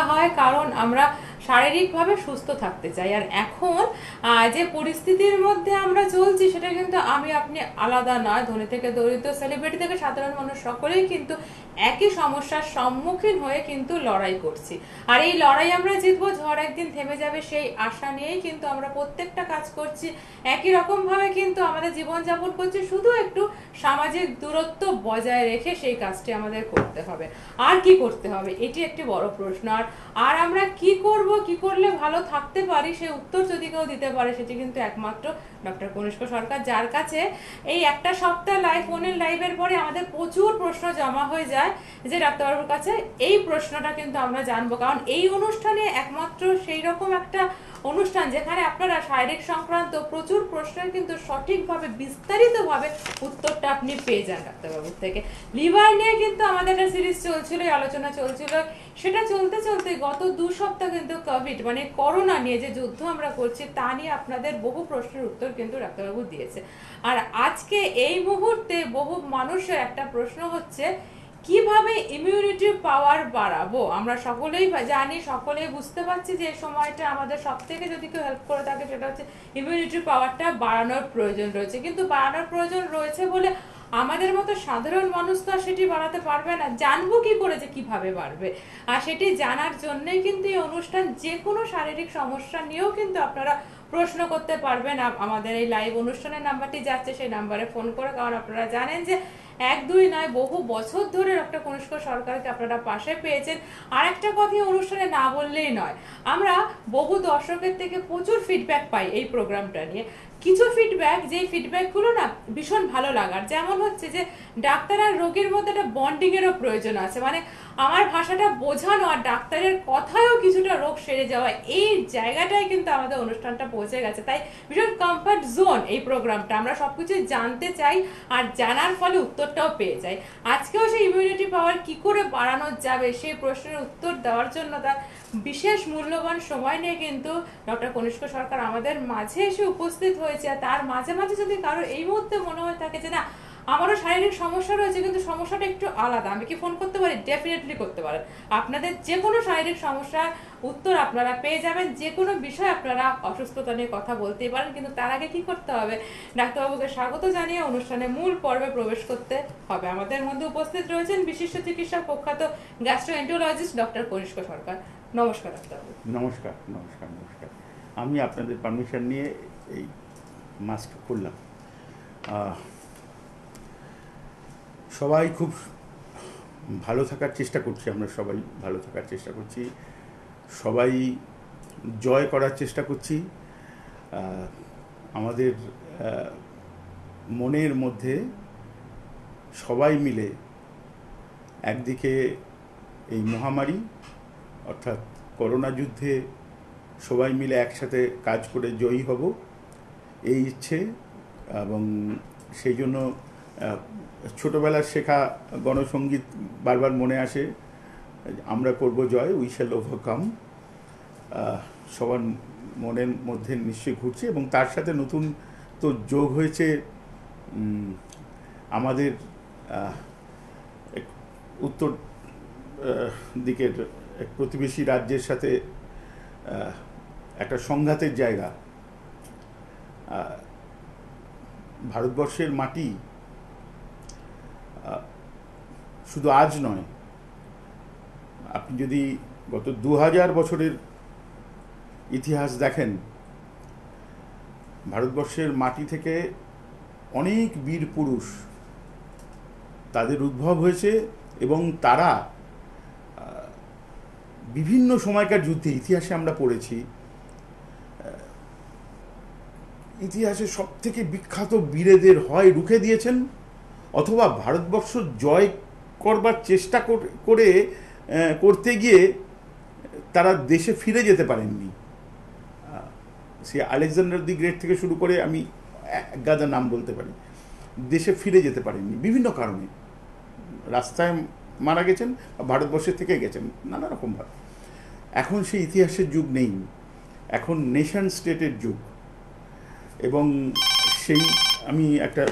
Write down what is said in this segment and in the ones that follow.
হয় কারণ আমরা শারীরিকভাবে সুস্থ থাকতে চাই। আর এখন যে পরিস্থিতির মধ্যে আমরা চলছি, সেটা কিন্তু আমি, আপনি আলাদা নয়। ধনী থেকে দরিদ্র সেলিব্রিটি থেকে সাধারণ মানুষ সকলেই কিন্তু একই সমস্যার সম্মুখীন হয়ে কিন্তু লড়াই করছি। আর এই লড়াই আমরা জিতবো, ঝড় একদিন থেমে যাবে সেই আশা নিয়েই কিন্তু আমরা প্রত্যেকটা কাজ করছি। একই রকমভাবে কিন্তু আমাদের জীবনযাপন করছি, শুধু একটু সামাজিক দূরত্ব বজায় রেখে সেই কাজটি আমাদের করতে হবে। আর কি করতে হবে? এটি একটি বড় প্রশ্ন। আর আর আমরা কি করব কি করলে ভালো থাকতে পারি? সে উত্তর যদি কেউ দিতে পারে, সেটি কিন্তু একমাত্র ডক্টর কনিষ্ক সরকার, যার কাছে এই একটা সপ্তাহ লাইভ ফোনের লাইভের পরে আমাদের প্রচুর প্রশ্ন জমা হয়ে যায় যে ডাক্তারবাবুর কাছে, এই প্রশ্নটা কিন্তু আমরা জানব। কারণ এই অনুষ্ঠানে একমাত্র সেই রকম একটা অনুষ্ঠান যেখানে আপনারা শারীরিক সংক্রান্ত প্রচুর প্রশ্নের কিন্তু সঠিকভাবে, বিস্তারিতভাবে উত্তরটা আপনি পেয়ে যান ডাক্তারবাবুর থেকে। লিভার নিয়ে কিন্তু আমাদের একটা সিরিজ চলছিল আলোচনা চলছিল। সেটা চলতে চলতে গত দু সপ্তাহ কিন্তু কোভিড মানে করোনা নিয়ে যে যুদ্ধ আমরা করছি, তা নিয়ে আপনাদের বহু প্রশ্নের উত্তর কিন্তু ডাক্তারবাবু দিয়েছে। আর আজকে এই মুহূর্তে বহু মানুষের একটা প্রশ্ন হচ্ছে কীভাবে ইমিউনিটি পাওয়ার বাড়াবো? আমরা সকলেই জানি, সকলেই বুঝতে পারছি যে সময়টা আমাদের সব থেকে যদি কেউ হেল্প করে থাকে, সেটা হচ্ছে ইমিউনিটি পাওয়ারটা বাড়ানোর প্রয়োজন রয়েছে। কিন্তু বাড়ানোর প্রয়োজন রয়েছে বলে আমাদের মতো সাধারণ মানুষ তো সেটি বাড়াতে পারবে না। জানব কি করে যে কীভাবে বাড়বে? আর সেটি জানার জন্যই কিন্তু এই অনুষ্ঠান যে কোনো শারীরিক সমস্যা নিয়েও কিন্তু আপনারা প্রশ্ন করতে পারবেন আমাদের এই লাইভ অনুষ্ঠানের নাম্বারটি যাচ্ছে, সেই নাম্বারে ফোন করে। কারণ আপনারা জানেন যে এক, দুই নয়, বহু বছর ধরে ডক্টর কনিষ্ক সরকারকে আপনারা পাশে পেয়েছেন। আর একটা কথা অনুষ্ঠানে না বললেই নয়, আমরা বহু দর্শকের থেকে প্রচুর ফিডব্যাক পাই এই প্রোগ্রামটা নিয়ে। কিছু ফিডব্যাক যে ফিডব্যাকগুলো না ভীষণ ভালো লাগার। যেমন হচ্ছে যে, ডাক্তার আর রোগীর মধ্যে একটা বন্ডিংয়েরও প্রয়োজন আছে। মানে আমার ভাষাটা বোঝানো আর ডাক্তারের কথায়ও কিছুটা রোগ সেরে যাওয়া, এই জায়গাটায় কিন্তু আমাদের অনুষ্ঠানটা পৌঁছে গেছে। তাই ভীষণ কমফর্ট জোন এই প্রোগ্রামটা আমরা সবকিছু জানতে চাই আর জানার ফলে উত্তরটাও পেয়ে যাই। আজকেও সেই ইমিউনিটি পাওয়ার কি করে বাড়ানো যাবে সেই প্রশ্নের উত্তর দেওয়ার জন্য তার বিশেষ মূল্যবান সময় নিয়ে কিন্তু ডক্টর কনিষ্ক সরকার আমাদের মাঝে এসে উপস্থিত হয়েছে। আর তার মাঝে মাঝে যদি কারও এই মুহূর্তে মনে হয়ে থাকে যে না আমারও শারীরিক সমস্যা রয়েছে কিন্তু সমস্যাটা একটু আলাদা। আমি কি ফোন করতে পারি? ডেফিনেটলি করতে পারেন। আপনাদের যে কোনো শারীরিক সমস্যার উত্তর আপনারা পেয়ে যাবেন। যে কোনো বিষয় আপনারা অসুস্থতা নিয়ে কথা বলতেই পারেন কিন্তু তার আগে কি করতে হবে? ডাক্তারবাবুকে স্বাগত জানিয়ে অনুষ্ঠানে মূল পর্বে প্রবেশ করতে হবে। আমাদের মধ্যে উপস্থিত রয়েছেন বিশিষ্ট চিকিৎসক প্রখ্যাত gastroenterologist doctor Kanishka Sarkar. নমস্কার ডাক্তারবাবু। নমস্কার নমস্কার নমস্কার। আমি আপনাদের পারমিশন নিয়ে এই মাস্ক আহ, সবাই খুব ভালো থাকার চেষ্টা করছি, আমরা সবাই ভালো থাকার চেষ্টা করছি। সবাই জয় করার চেষ্টা করছি। আমাদের মনের মধ্যে সবাই মিলে একদিকে এই মহামারী, অর্থাৎ করোনা যুদ্ধে সবাই মিলে একসাথে কাজ করে জয়ী হব। এই ইচ্ছে এবং সেই জন্য ছোটবেলার শেখা গণসঙ্গীত বারবার মনে আসে, আমরা করব জয় উই শ্যাল ওভারকাম সবার মনের মধ্যে নিশ্চয়ই ঘুরছে এবং তার সাথে নতুন তো যোগ হয়েছে আমাদের উত্তর দিকের এক প্রতিবেশী রাজ্যের সাথে একটা সংঘাতের জায়গা। ভারতবর্ষের মাটি শুধু আজ নয়, আপনি যদি গত দু হাজার বছরের ইতিহাস দেখেন, ভারতবর্ষের মাটি থেকে অনেক বীর পুরুষ তাদের উদ্ভব হয়েছে এবং তারা বিভিন্ন সময়কার যুদ্ধে, ইতিহাসে আমরা পড়েছি ইতিহাসে সব থেকে বিখ্যাত বীরেদের হয় রুখে দিয়েছেন অথবা ভারতবর্ষ জয় করবার চেষ্টা করে করতে গিয়ে তারা দেশে ফিরে যেতে পারেননি। সে আলেকজান্ডার দি গ্রেট থেকে শুরু করে আমি গাদা নাম বলতে পারি। দেশে ফিরে যেতে পারেননি, বিভিন্ন কারণে। রাস্তায় মারা গেছেন ভারতবর্ষের থেকে গেছেন, নানা রকমভাবে এখন সেই ইতিহাসের যুগ নেই। এখন নেশন স্টেটের যুগ। এবং সেই, আমি একটা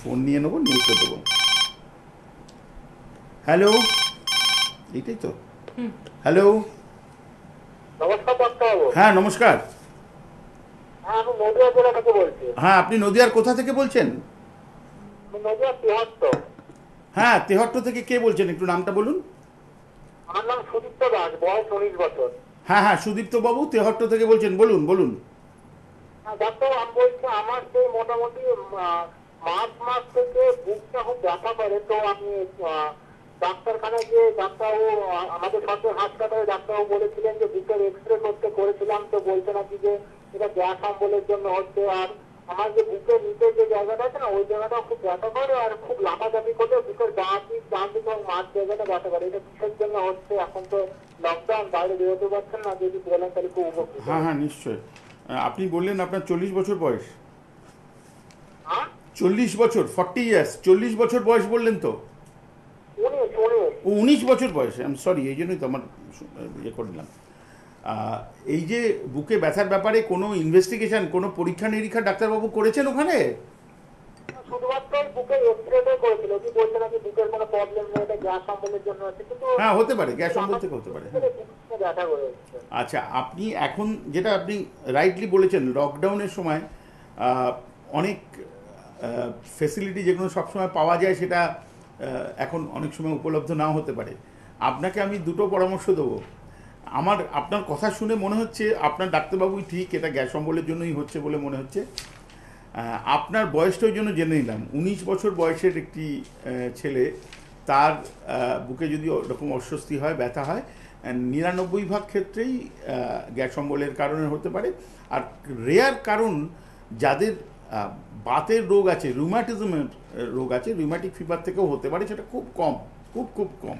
ফোন নিয়ে নেব, নিউজটা দেবো। হ্যালো এইটাই তো। হ্যালো হ্যাঁ নমস্কার। হ্যাঁ হ্যাঁ আপনি নদিয়ার কোথা থেকে বলছেন? হ্যাঁ তেহট্ট থেকে কে বলছেন? একটু নামটা বলুন। আমার নাম সুদীপ্ত দাস বয়স উনিশ বছর। হ্যাঁ হ্যাঁ সুদীপ্ত বাবু তেহট্ট থেকে বলছেন। বলুন বলুন। হ্যাঁ, আমার সেই মোটামুটি মার্চ মাস থেকে বুকটা খুব ব্যথা করে তো আমি আহ, ডাক্তারখানায় গিয়ে ডাক্তারবাবু আমাদের সরকারি হাসপাতালে ডাক্তারবাবু বলেছিলেন যে বুকের এক্স রে করতে করেছিলাম তো বলছে নাকি যে এটা গ্যাস অম্বলের জন্য হচ্ছে। আর আমার যে বুকের নিচে যে জায়গাটা আছে না ওই জায়গাটা খুব ব্যথা করে আর খুব লাফালাফি করলে বুকের ডান দিক ডান দিক এবং মাঝ জায়গাটা ব্যথা করে। এটা কিসের জন্য হচ্ছে? এখন তো লকডাউন বাইরে বেরোতে পারছেন না যদি বলেন তাহলে খুব উপকৃত। হ্যাঁ হ্যাঁ নিশ্চয় আহ, আপনি বললেন আপনার চল্লিশ বছর বয়স। হ্যাঁ? চল্লিশ বছর ফর্টি ইয়ার্স চল্লিশ বছর বয়স বললেন তো? উনিশ ও উনিশ বছর বয়সে আমি সরি এই জন্যই তো আমার ইয়ে করলাম এই যে বুকে ব্যথার ব্যাপারে কোনো ইনভেস্টিগেশন কোনো পরীক্ষা নিরীক্ষা ডাক্তারবাবু করেছেন ওখানে? হ্যাঁ হতে পারে গ্যাস অম্বল থেকে হতে পারে। হ্যাঁ। আচ্ছা আপনি এখন যেটা আপনি রাইটলি বলেছেন লকডাউনের সময় অনেক ফেসিলিটি যেগুলো সবসময় পাওয়া যায় সেটা এখন অনেক সময় উপলব্ধ নাও হতে পারে। আপনাকে আমি দুটো পরামর্শ দেবো। আমার, আপনার কথা শুনে মনে হচ্ছে আপনার ডাক্তারবাবুই ঠিক, এটা গ্যাস অম্বলের জন্যই হচ্ছে বলে মনে হচ্ছে। আপনার বয়সটা ওই জন্য জেনে নিলাম। উনিশ বছর বয়সের একটি ছেলে, তার বুকে যদি ওরকম অস্বস্তি হয়, ব্যথা হয় নিরানব্বই ভাগ ক্ষেত্রেই গ্যাস অম্বলের কারণে হতে পারে। আর রেয়ার কারণ যাদের বাতের রোগ আছে রুমাটিজমের রোগ আছে রুমাটিক ফিভার থেকেও হতে পারে, সেটা খুব কম, খুব খুব কম।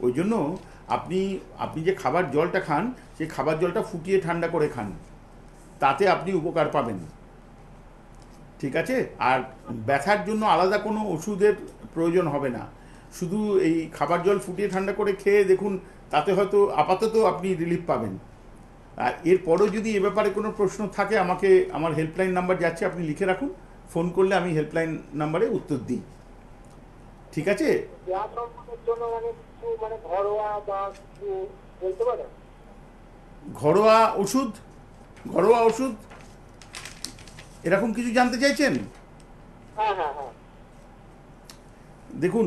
ওই জন্য আপনি আপনি যে খাবার জলটা খান, সেই খাবার জলটা ফুটিয়ে ঠান্ডা করে খান। তাতে আপনি উপকার পাবেন। ঠিক আছে? আর ব্যথার জন্য আলাদা কোনো ওষুধের প্রয়োজন হবে না। শুধু এই খাবার জল ফুটিয়ে ঠান্ডা করে খেয়ে দেখুন, তাতে হয়তো আপাতত আপনি রিলিফ পাবেন। আর এরপরও যদি এ ব্যাপারে কোনো প্রশ্ন থাকে, আমাকে, আমার হেল্পলাইন নাম্বার যাচ্ছে, আপনি লিখে রাখুন। ফোন করলে আমি হেল্পলাইন নাম্বারে উত্তর দিই। ঠিক আছে? ঘরোয়া ওষুধ? ঘরোয়া ওষুধ? এরকম কিছু জানতে চাইছেন? দেখুন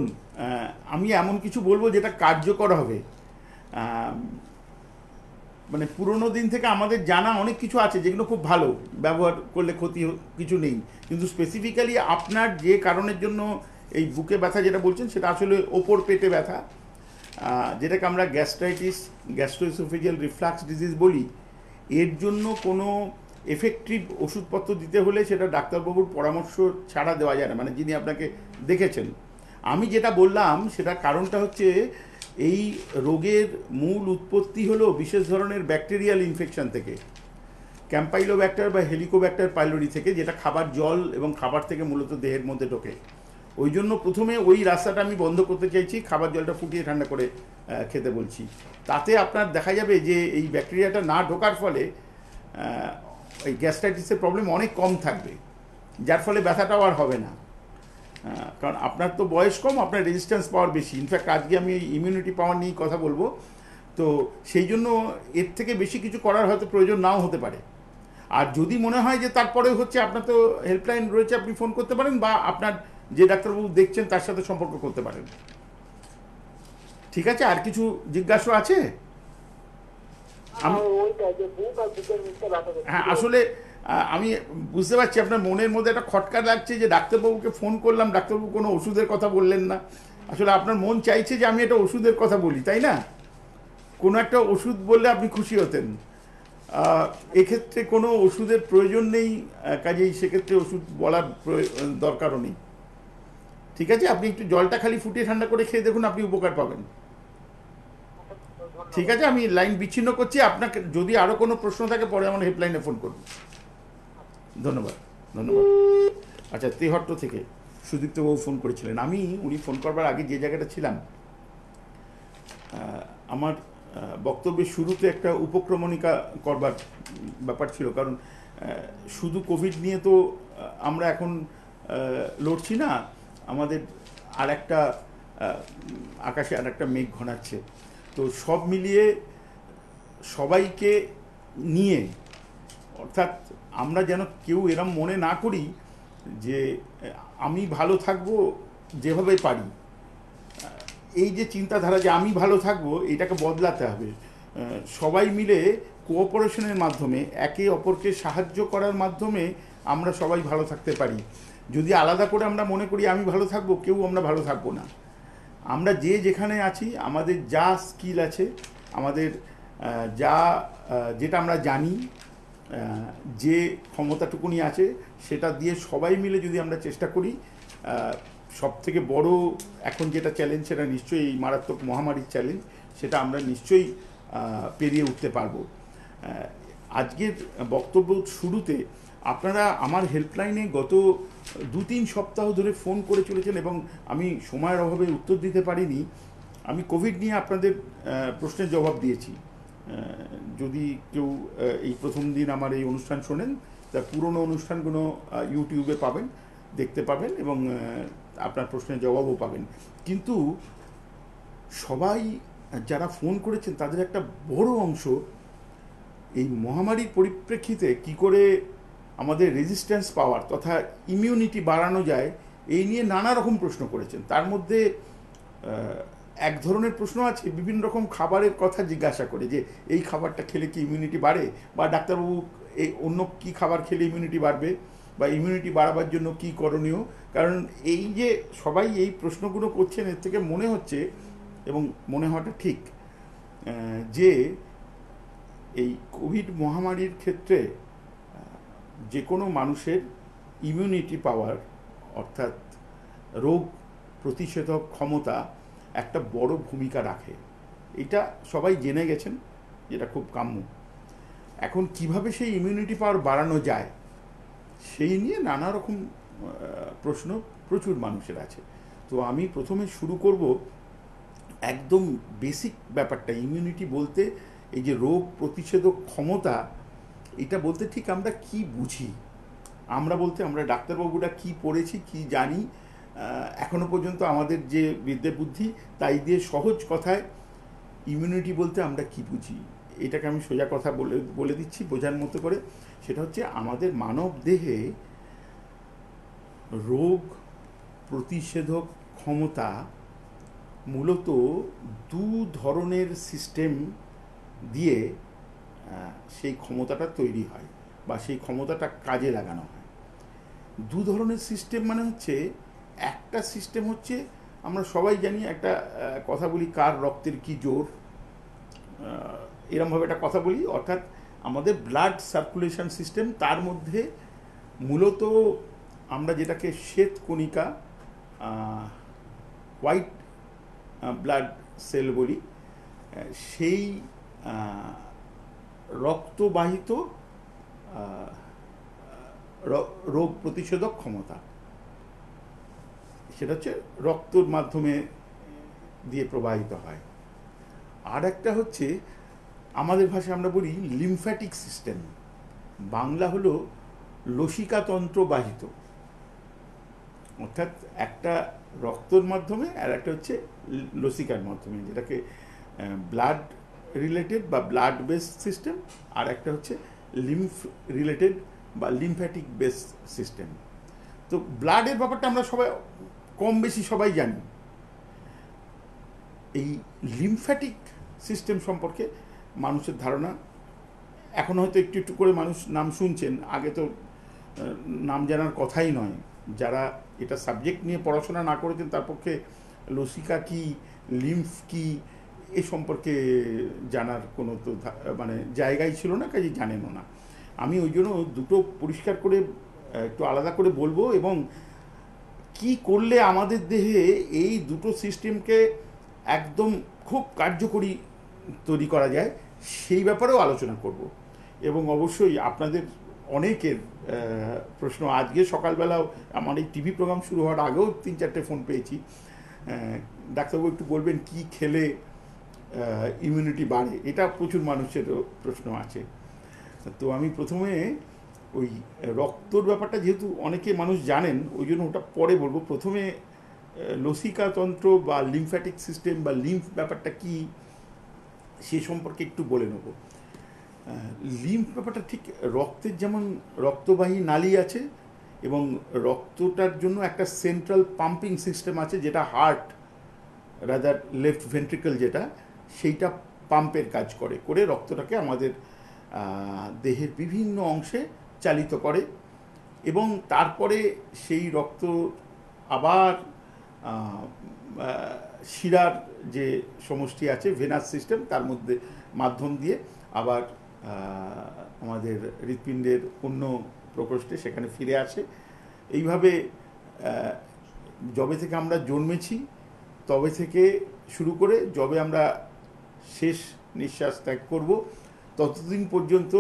আমি এমন কিছু বলব যেটা কার্যকর হবে। মানে পুরোনো দিন থেকে আমাদের জানা অনেক কিছু আছে যেগুলো খুব ভালো। ব্যবহার করলে ক্ষতি কিছু নেই। কিন্তু স্পেসিফিক্যালি আপনার যে কারণের জন্য এই বুকে ব্যথা যেটা বলছেন, সেটা আসলে ওপর পেটে ব্যথা। যেটাকে আমরা গ্যাস্ট্রাইটিস গ্যাস্ট্রোইসোফেজিয়াল রিফ্লাক্স ডিজিজ বলি। এর জন্য কোনো এফেক্টিভ ওষুধপত্র দিতে হলে সেটা ডাক্তারবাবুর পরামর্শ ছাড়া দেওয়া যায় না মানে যিনি আপনাকে দেখেছেন। আমি যেটা বললাম, সেটার কারণটা হচ্ছে এই রোগের মূল উৎপত্তি হলো বিশেষ ধরনের ব্যাকটেরিয়াল ইনফেকশন থেকে। ক্যাম্পাইলোব্যাক্টার বা হেলিকোব্যাক্টার পাইলোরি থেকে, যেটা খাবার জল এবং খাবার থেকে মূলত দেহের মধ্যে ঢোকে। ওই জন্য প্রথমে ওই রাস্তাটা আমি বন্ধ করতে চাইছি, খাবার জলটা ফুটিয়ে ঠান্ডা করে খেতে বলছি। তাতে আপনার দেখা যাবে যে এই ব্যাকটেরিয়াটা না ঢোকার ফলে এই গ্যাস্ট্রাইটিসের প্রবলেম অনেক কম থাকবে, যার ফলে ব্যথাটাও আর হবে না। কারণ আপনার তো বয়স কম আপনার রেজিস্ট্যান্স পাওয়ার বেশি। ইনফ্যাক্ট আজকে আমি ইমিউনিটি পাওয়ার নিয়ে কথা বলব। তো সেই জন্য এর থেকে বেশি কিছু করার হয়তো প্রয়োজন নাও হতে পারে। আর যদি মনে হয় যে তারপরে হচ্ছে আপনার তো হেল্পলাইন রয়েছে আপনি ফোন করতে পারেন বা আপনার যে ডাক্তারবাবু দেখছেন তার সাথে সম্পর্ক করতে পারেন। ঠিক আছে? আর কিছু জিজ্ঞাসা আছে? আমি- আর ওইটা যে বুক আর বুকের নিচে ব্যথা করছে হ্যাঁ আসলে আমি বুঝতে পারছি আপনার মনের মধ্যে একটা খটকা লাগছে যে ডাক্তারবাবুকে ফোন করলাম, ডাক্তারবাবু কোনো ওষুধের কথা বললেন না। আসলে আপনার মন চাইছে যে আমি একটা ওষুধের কথা বলি, তাই না? কোনো একটা ওষুধ বললে আপনি খুশি হতেন। এক্ষেত্রে কোনো ওষুধের প্রয়োজন নেই কাজেই সেক্ষেত্রে ওষুধ বলার দরকারও নেই। ঠিক আছে? আপনি একটু জলটা খালি ফুটিয়ে ঠান্ডা করে খেয়ে দেখুন, আপনি উপকার পাবেন। ঠিক আছে? আমি লাইন বিচ্ছিন্ন করছি, আপনাকে যদি আরও কোনো প্রশ্ন থাকে, পরে আমার হেল্পলাইনে ফোন করুন ধন্যবাদ ধন্যবাদ। আচ্ছা তেহট্ট থেকে সুদীপ্তবাবু ফোন করেছিলেন। আমি, উনি ফোন করবার আগে যে জায়গাটা ছিলাম আমার বক্তব্যের শুরুতে একটা উপক্রমণিকা করবার ব্যাপার ছিল। কারণ শুধু কোভিড নিয়ে তো আমরা এখন লড়ছি না, আমাদের আর একটা আকাশে আর একটা মেঘ ঘনাচ্ছে। তো সব মিলিয়ে সবাইকে নিয়ে, অর্থাৎ আমরা যেন কেউ এরম মনে না করি যে, আমি ভালো থাকব যেভাবে পারি। এই যে চিন্তাধারা যে আমি ভালো থাকব, এটাকে বদলাতে হবে। সবাই মিলে কোঅপারেশনের মাধ্যমে, একে অপরকে সাহায্য করার মাধ্যমে আমরা সবাই ভালো থাকতে পারি। যদি আলাদা করে আমরা মনে করি, আমি ভালো থাকব, কেউ আমরা ভালো থাকব না। আমরা যে যেখানে আছি, আমাদের যা স্কিল আছে, আমাদের যা যেটা আমরা জানি যে ক্ষমতাটুকুনি আছে, সেটা দিয়ে সবাই মিলে যদি আমরা চেষ্টা করি সব থেকে বড় এখন যেটা চ্যালেঞ্জ সেটা নিশ্চয়ই এই মারাত্মক মহামারীর চ্যালেঞ্জ সেটা আমরা নিশ্চয়ই পেরিয়ে উঠতে পারব। আজকের বক্তব্য শুরুতে আপনারা আমার হেল্পলাইনে গত দু তিন সপ্তাহ ধরে ফোন করে চলেছেন এবং আমি সময়ের অভাবে উত্তর দিতে পারিনি। আমি কোভিড নিয়ে আপনাদের প্রশ্নের জবাব দিয়েছি। যদি কেউ এই প্রথম দিন আমার এই অনুষ্ঠান শোনেন তার পুরনো অনুষ্ঠানগুলো ইউটিউবে পাবেন, দেখতে পাবেন এবং আপনার প্রশ্নের জবাবও পাবেন। কিন্তু সবাই, যারা ফোন করেছেন, তাদের একটা বড় অংশ এই মহামারীর পরিপ্রেক্ষিতে কি করে আমাদের রেজিস্ট্যান্স পাওয়ার তথা ইমিউনিটি বাড়ানো যায়, এই নিয়ে নানা রকম প্রশ্ন করেছেন। তার মধ্যে এক ধরনের প্রশ্ন আছে, বিভিন্ন রকম খাবারের কথা জিজ্ঞাসা করে যে, এই খাবারটা খেলে কি ইমিউনিটি বাড়ে? বা ডাক্তারবাবু এই অন্য কি খাবার খেলে ইমিউনিটি বাড়বে? বা ইমিউনিটি বাড়াবার জন্য কি করণীয়? কারণ এই যে সবাই এই প্রশ্নগুলো করছেন, এর থেকে মনে হচ্ছে এবং মনে হওয়াটা ঠিক যে এই কোভিড মহামারীর ক্ষেত্রে যে কোনো মানুষের ইমিউনিটি পাওয়ার অর্থাৎ রোগ প্রতিষেধক ক্ষমতা একটা বড় ভূমিকা রাখে। এটা সবাই জেনে গেছেন, যেটা খুব কাম্য। এখন কীভাবে সেই ইমিউনিটি পাওয়ার বাড়ানো যায়, সেই নিয়ে নানা রকম প্রশ্ন প্রচুর মানুষের আছে। তো আমি প্রথমে শুরু করব একদম বেসিক ব্যাপারটা ইমিউনিটি বলতে এই যে রোগ প্রতিষেধক ক্ষমতা, এটা বলতে ঠিক আমরা কি বুঝি? আমরা বলতে আমরা ডাক্তারবাবুরা কি পড়েছি, কি জানি আহ, এখনও পর্যন্ত আমাদের যে বিদ্যে বুদ্ধি তাই দিয়ে সহজ কথায় ইমিউনিটি বলতে আমরা কি বুঝি? এটাকে আমি সোজা কথা বলে বলে দিচ্ছি বোঝার মতো করে। সেটা হচ্ছে আমাদের মানব দেহে রোগ প্রতিষেধক ক্ষমতা মূলত দু ধরনের সিস্টেম দিয়ে সেই ক্ষমতাটা তৈরি হয় বা সেই ক্ষমতাটা কাজে লাগানো হয়। দু ধরনের সিস্টেম মানে হচ্ছে একটা সিস্টেম হচ্ছে, আমরা সবাই জানি একটা কথা বলি কার রক্তের কি জোর। এরমভাবে একটা কথা বলি, অর্থাৎ আমাদের ব্লাড সার্কুলেশন সিস্টেম তার মধ্যে মূলত আমরা যেটাকে শ্বেত কণিকা হোয়াইট ব্লাড সেল বলি সেই রক্তবাহিত রোগ প্রতিষেধক ক্ষমতা। সেটা হচ্ছে রক্তর মাধ্যমে দিয়ে প্রবাহিত হয়। আর একটা হচ্ছে, আমাদের ভাষায় আমরা বলি লিমফ্যাটিক সিস্টেম বাংলা হলো লসিকাতন্ত্র বাহিত। অর্থাৎ একটা রক্তর মাধ্যমে আর একটা হচ্ছে লসিকার মাধ্যমে, যেটাকে ব্লাড রিলেটেড বা ব্লাড বেস সিস্টেম আর একটা হচ্ছে লিম্ফ রিলেটেড বা লিমফ্যাটিক বেস সিস্টেম তো ব্লাডের ব্যাপারটা আমরা সবাই কম বেশি সবাই জানি। এই লিমফ্যাটিক সিস্টেম সম্পর্কে মানুষের ধারণা, এখন হয়তো একটু একটু করে মানুষ নাম শুনছেন, আগে তো নাম জানার কথাই নয়। যারা এটা সাবজেক্ট নিয়ে পড়াশোনা না করেছেন, তার পক্ষে লসিকা কি লিম্ফ কি, এ সম্পর্কে জানার কোনো তো মানে জায়গাই ছিল না, কাজে জানেনও না। আমি ওই জন্য দুটো পরিষ্কার করে একটু আলাদা করে বলব এবং কি করলে আমাদের দেহে এই দুটো সিস্টেমকে একদম খুব কার্যকরী তৈরি করা যায়, সেই ব্যাপারেও আলোচনা করব। এবং অবশ্যই আপনাদের অনেকের প্রশ্ন। আজকে সকালবেলাও আমার এই টিভি প্রোগ্রাম শুরু হওয়ার আগেও তিন চারটে ফোন পেয়েছি। ডাক্তারবাবু একটু বলবেন, কি খেলে ইমিউনিটি বাড়ে? এটা প্রচুর মানুষের প্রশ্ন আছে। তো আমি প্রথমে ওই রক্তর ব্যাপারটা যেহেতু অনেকে মানুষ জানেন, ওই জন্য ওটা পরে বলব। প্রথমে লসিকাতন্ত্র বা লিমফ্যাটিক সিস্টেম বা লিম্ফ ব্যাপারটা কি, সে সম্পর্কে একটু বলে নেব। লিম্ফ ব্যাপারটা ঠিক রক্তের যেমন রক্তবাহী নালি আছে এবং রক্তটার জন্য একটা সেন্ট্রাল পাম্পিং সিস্টেম আছে, যেটা হার্ট রাদার লেফট ভেন্ট্রিকল যেটা, সেইটা পাম্পের কাজ করে করে রক্তটাকে আমাদের দেহের বিভিন্ন অংশে চালিত করে এবং তারপরে সেই রক্ত আবার শিরার যে সমষ্টি আছে, ভেনাস সিস্টেম, তার মধ্যে মাধ্যম দিয়ে আবার আমাদের হৃৎপিণ্ডের অন্য প্রকোষ্ঠে সেখানে ফিরে আসে। এইভাবে যবে থেকে আমরা জন্মেছি, তবে থেকে শুরু করে যবে আমরা শেষ নিঃশ্বাস ত্যাগ করব, ততদিন পর্যন্ত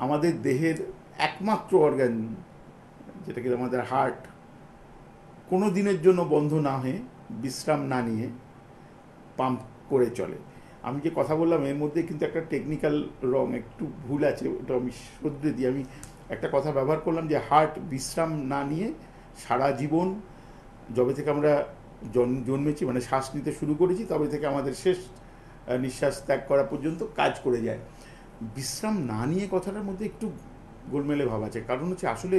আমাদের দেহের একমাত্র অর্গান যেটাকে আমাদের হার্ট কোনো দিনের জন্য বন্ধ না হয়ে, বিশ্রাম না নিয়ে পাম্প করে চলে। আমি যে কথা বললাম, এর মধ্যে কিন্তু একটা টেকনিক্যাল রং, একটু ভুল আছে, ওটা আমি শুধরে দিই। আমি একটা কথা ব্যবহার করলাম যে হার্ট বিশ্রাম না নিয়ে সারা জীবন যবে থেকে আমরা জন- জন্মেছি মানে শ্বাস নিতে শুরু করেছি, তবে থেকে আমাদের শেষ নিঃশ্বাস ত্যাগ করা পর্যন্ত কাজ করে যায়। বিশ্রাম না নিয়ে কথাটার মধ্যে একটু গোলমেলে ভাব আছে। কারণ হচ্ছে আসলে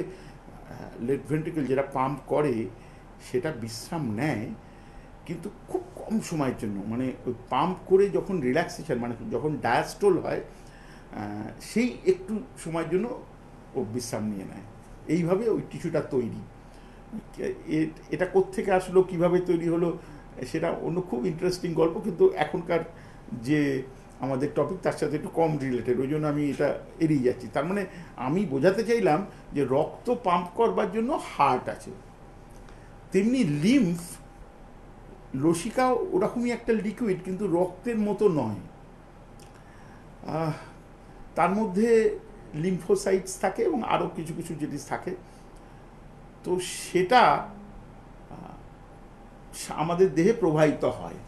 লেট ভেন্ট্রিকল যেটা পাম্প করে, সেটা বিশ্রাম নেয়, কিন্তু খুব কম সময়ের জন্য। মানে ওই পাম্প করে যখন রিল্যাক্সেশন মানে যখন ডায়াস্টোল হয় সেই একটু সময়ের জন্য ও বিশ্রাম নিয়ে নেয়। এইভাবে ওই টিস্যুটা তৈরি। এটা কোত্থেকে আসলো, কীভাবে তৈরি হলো, সেটা অন্য খুব ইন্টারেস্টিং গল্প, কিন্তু এখনকার যে আমাদের টপিক তার সাথে একটু কম রিলেটেড ওই জন্য আমি এটা এড়িয়ে যাচ্ছি। তার মানে আমি বোঝাতে চাইলাম যে রক্ত পাম্প করবার জন্য হার্ট আছে। তেমনি লিম্ফ লসিকা ওরকমই একটা লিকুইড কিন্তু রক্তের মতো নয়। তার মধ্যে লিম্ফোসাইটস থাকে এবং আরও কিছু কিছু জিনিস থাকে। তো সেটা আমাদের দেহে প্রবাহিত হয়।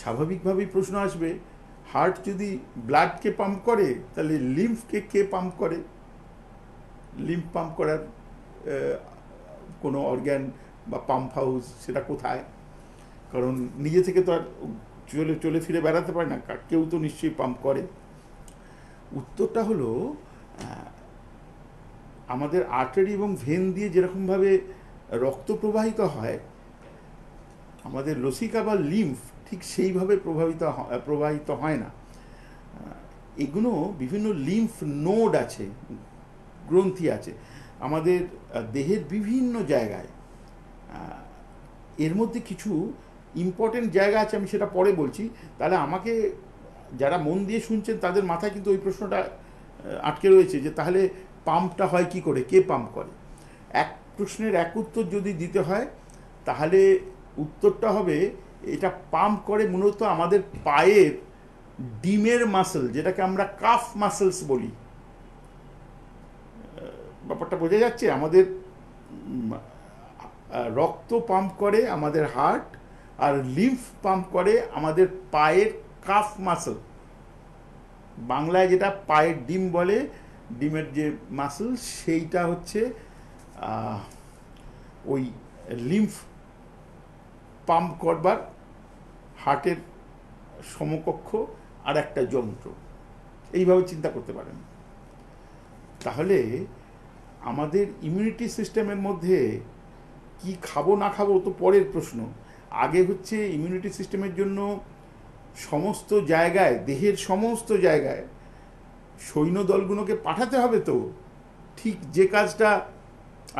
স্বাভাবিকভাবেই প্রশ্ন আসবে হার্ট যদি ব্লাডকে পাম্প করে, তাহলে লিম্ফকে কে পাম্প করে? লিম্ফ পাম্প করার কোনো অর্গ্যান বা পাম্প হাউস সেটা কোথায়? কারণ নিজে থেকে তো আর চলে চলে ফিরে বেড়াতে পারে না কেউ তো নিশ্চয়ই পাম্প করে। উত্তরটা হলো আমাদের আর্টারি এবং ভেন দিয়ে যেরকমভাবে রক্ত প্রবাহিত হয়, আমাদের লসিকা বা লিম্ফ ঠিক সেইভাবে প্রভাবিত প্রবাহিত হয় না। এগুলো বিভিন্ন লিম্ফ নোড আছে, গ্রন্থি আছে। আমাদের দেহের বিভিন্ন জায়গায় এর মধ্যে কিছু ইম্পর্টেন্ট জায়গা আছে, আমি সেটা পরে বলছি। তাহলে আমাকে যারা মন দিয়ে শুনছেন, তাদের মাথায় কিন্তু ওই প্রশ্নটা আটকে রয়েছে যে তাহলে পাম্পটা হয় কি করে, কে পাম্প করে? এক প্রশ্নের এক উত্তর যদি দিতে হয়, তাহলে উত্তরটা হবে এটা পাম্প করে মূলত আমাদের পায়ের ডিমের মাসেল যেটাকে আমরা কাফ মাসেলস বলি। ব্যাপারটা বোঝা যাচ্ছে? আমাদের রক্ত পাম্প করে আমাদের হার্ট আর লিম্ফ পাম্প করে আমাদের পায়ের কাফ মাসেল বাংলায় যেটা পায়ের ডিম বলে, ডিমের যে মাসেল সেইটা হচ্ছে ওই লিম্ফ পাম্প করবার হার্টের সমকক্ষ আর একটা যন্ত্র। এইভাবে চিন্তা করতে পারেন। তাহলে আমাদের ইমিউনিটি সিস্টেমের মধ্যে কি খাব, না খাব তো পরের প্রশ্ন। আগে হচ্ছে ইমিউনিটি সিস্টেমের জন্য সমস্ত জায়গায়, দেহের সমস্ত জায়গায় সৈন্য দলগুলোকে পাঠাতে হবে তো। ঠিক যে কাজটা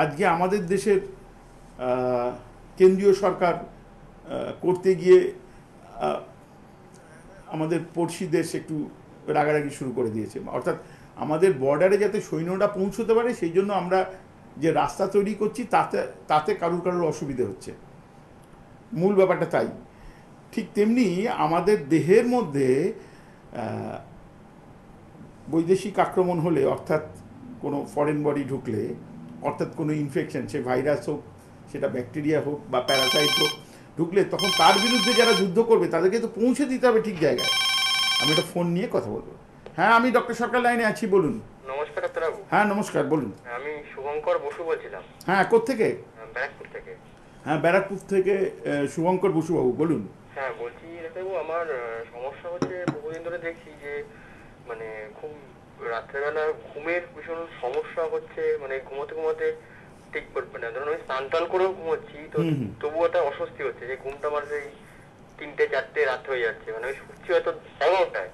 আজকে আমাদের দেশের কেন্দ্রীয় সরকার করতে গিয়ে আমাদের পড়শি দেশ একটু রাগারাগি শুরু করে দিয়েছে। অর্থাৎ আমাদের বর্ডারে যাতে সৈন্যরা পৌঁছতে পারে, সেই জন্য আমরা যে রাস্তা তৈরি করছি, তাতে তাতে কারুর কারুর অসুবিধে হচ্ছে। মূল ব্যাপারটা তাই। ঠিক তেমনি আমাদের দেহের মধ্যে বৈদেশিক আক্রমণ হলে, অর্থাৎ কোনো ফরেন বডি ঢুকলে, অর্থাৎ কোনো ইনফেকশন সে ভাইরাস হোক, সেটা ব্যাকটেরিয়া হোক বা প্যারাসাইট হোক ঢুকলে তখন তার বিরুদ্ধে যারা যুদ্ধ করবে তাদেরকে তো পৌঁছে দিতে হবে ঠিক জায়গায়। আমি একটা ফোন নিয়ে কথা বলব। হ্যাঁ আমি ডক্টর সরকার লাইনে আছি বলুন। নমস্কার ডাক্তারবাবু হ্যাঁ নমস্কার বলুন। আমি শুভঙ্কর বসু বলছিলাম। হ্যাঁ কোত্থেকে? আহ, ব্যারাকপুর থেকে। হ্যাঁ ব্যারাকপুর থেকে শুভঙ্কর বসুবাবু বলুন। হ্যাঁ বলছি ডাক্তারবাবু আমার সমস্যা হচ্ছে বহুদিন ধরে দেখছি যে মানে খুব রাত্রেবেলা ঘুমের ভীষণ সমস্যা হচ্ছে মানে ঘুমোতে ঘুমোতে ঠিক মানে ধরুন আমি স্নান টান করেও ঘুমোচ্ছি তো। তবুও একটা অস্বস্তি হচ্ছে যে ঘুমটা আমার সেই তিনটে চারটে রাত হয়ে যাচ্ছে। মানে আমি শুচ্ছি হয়তো এগারোটায়।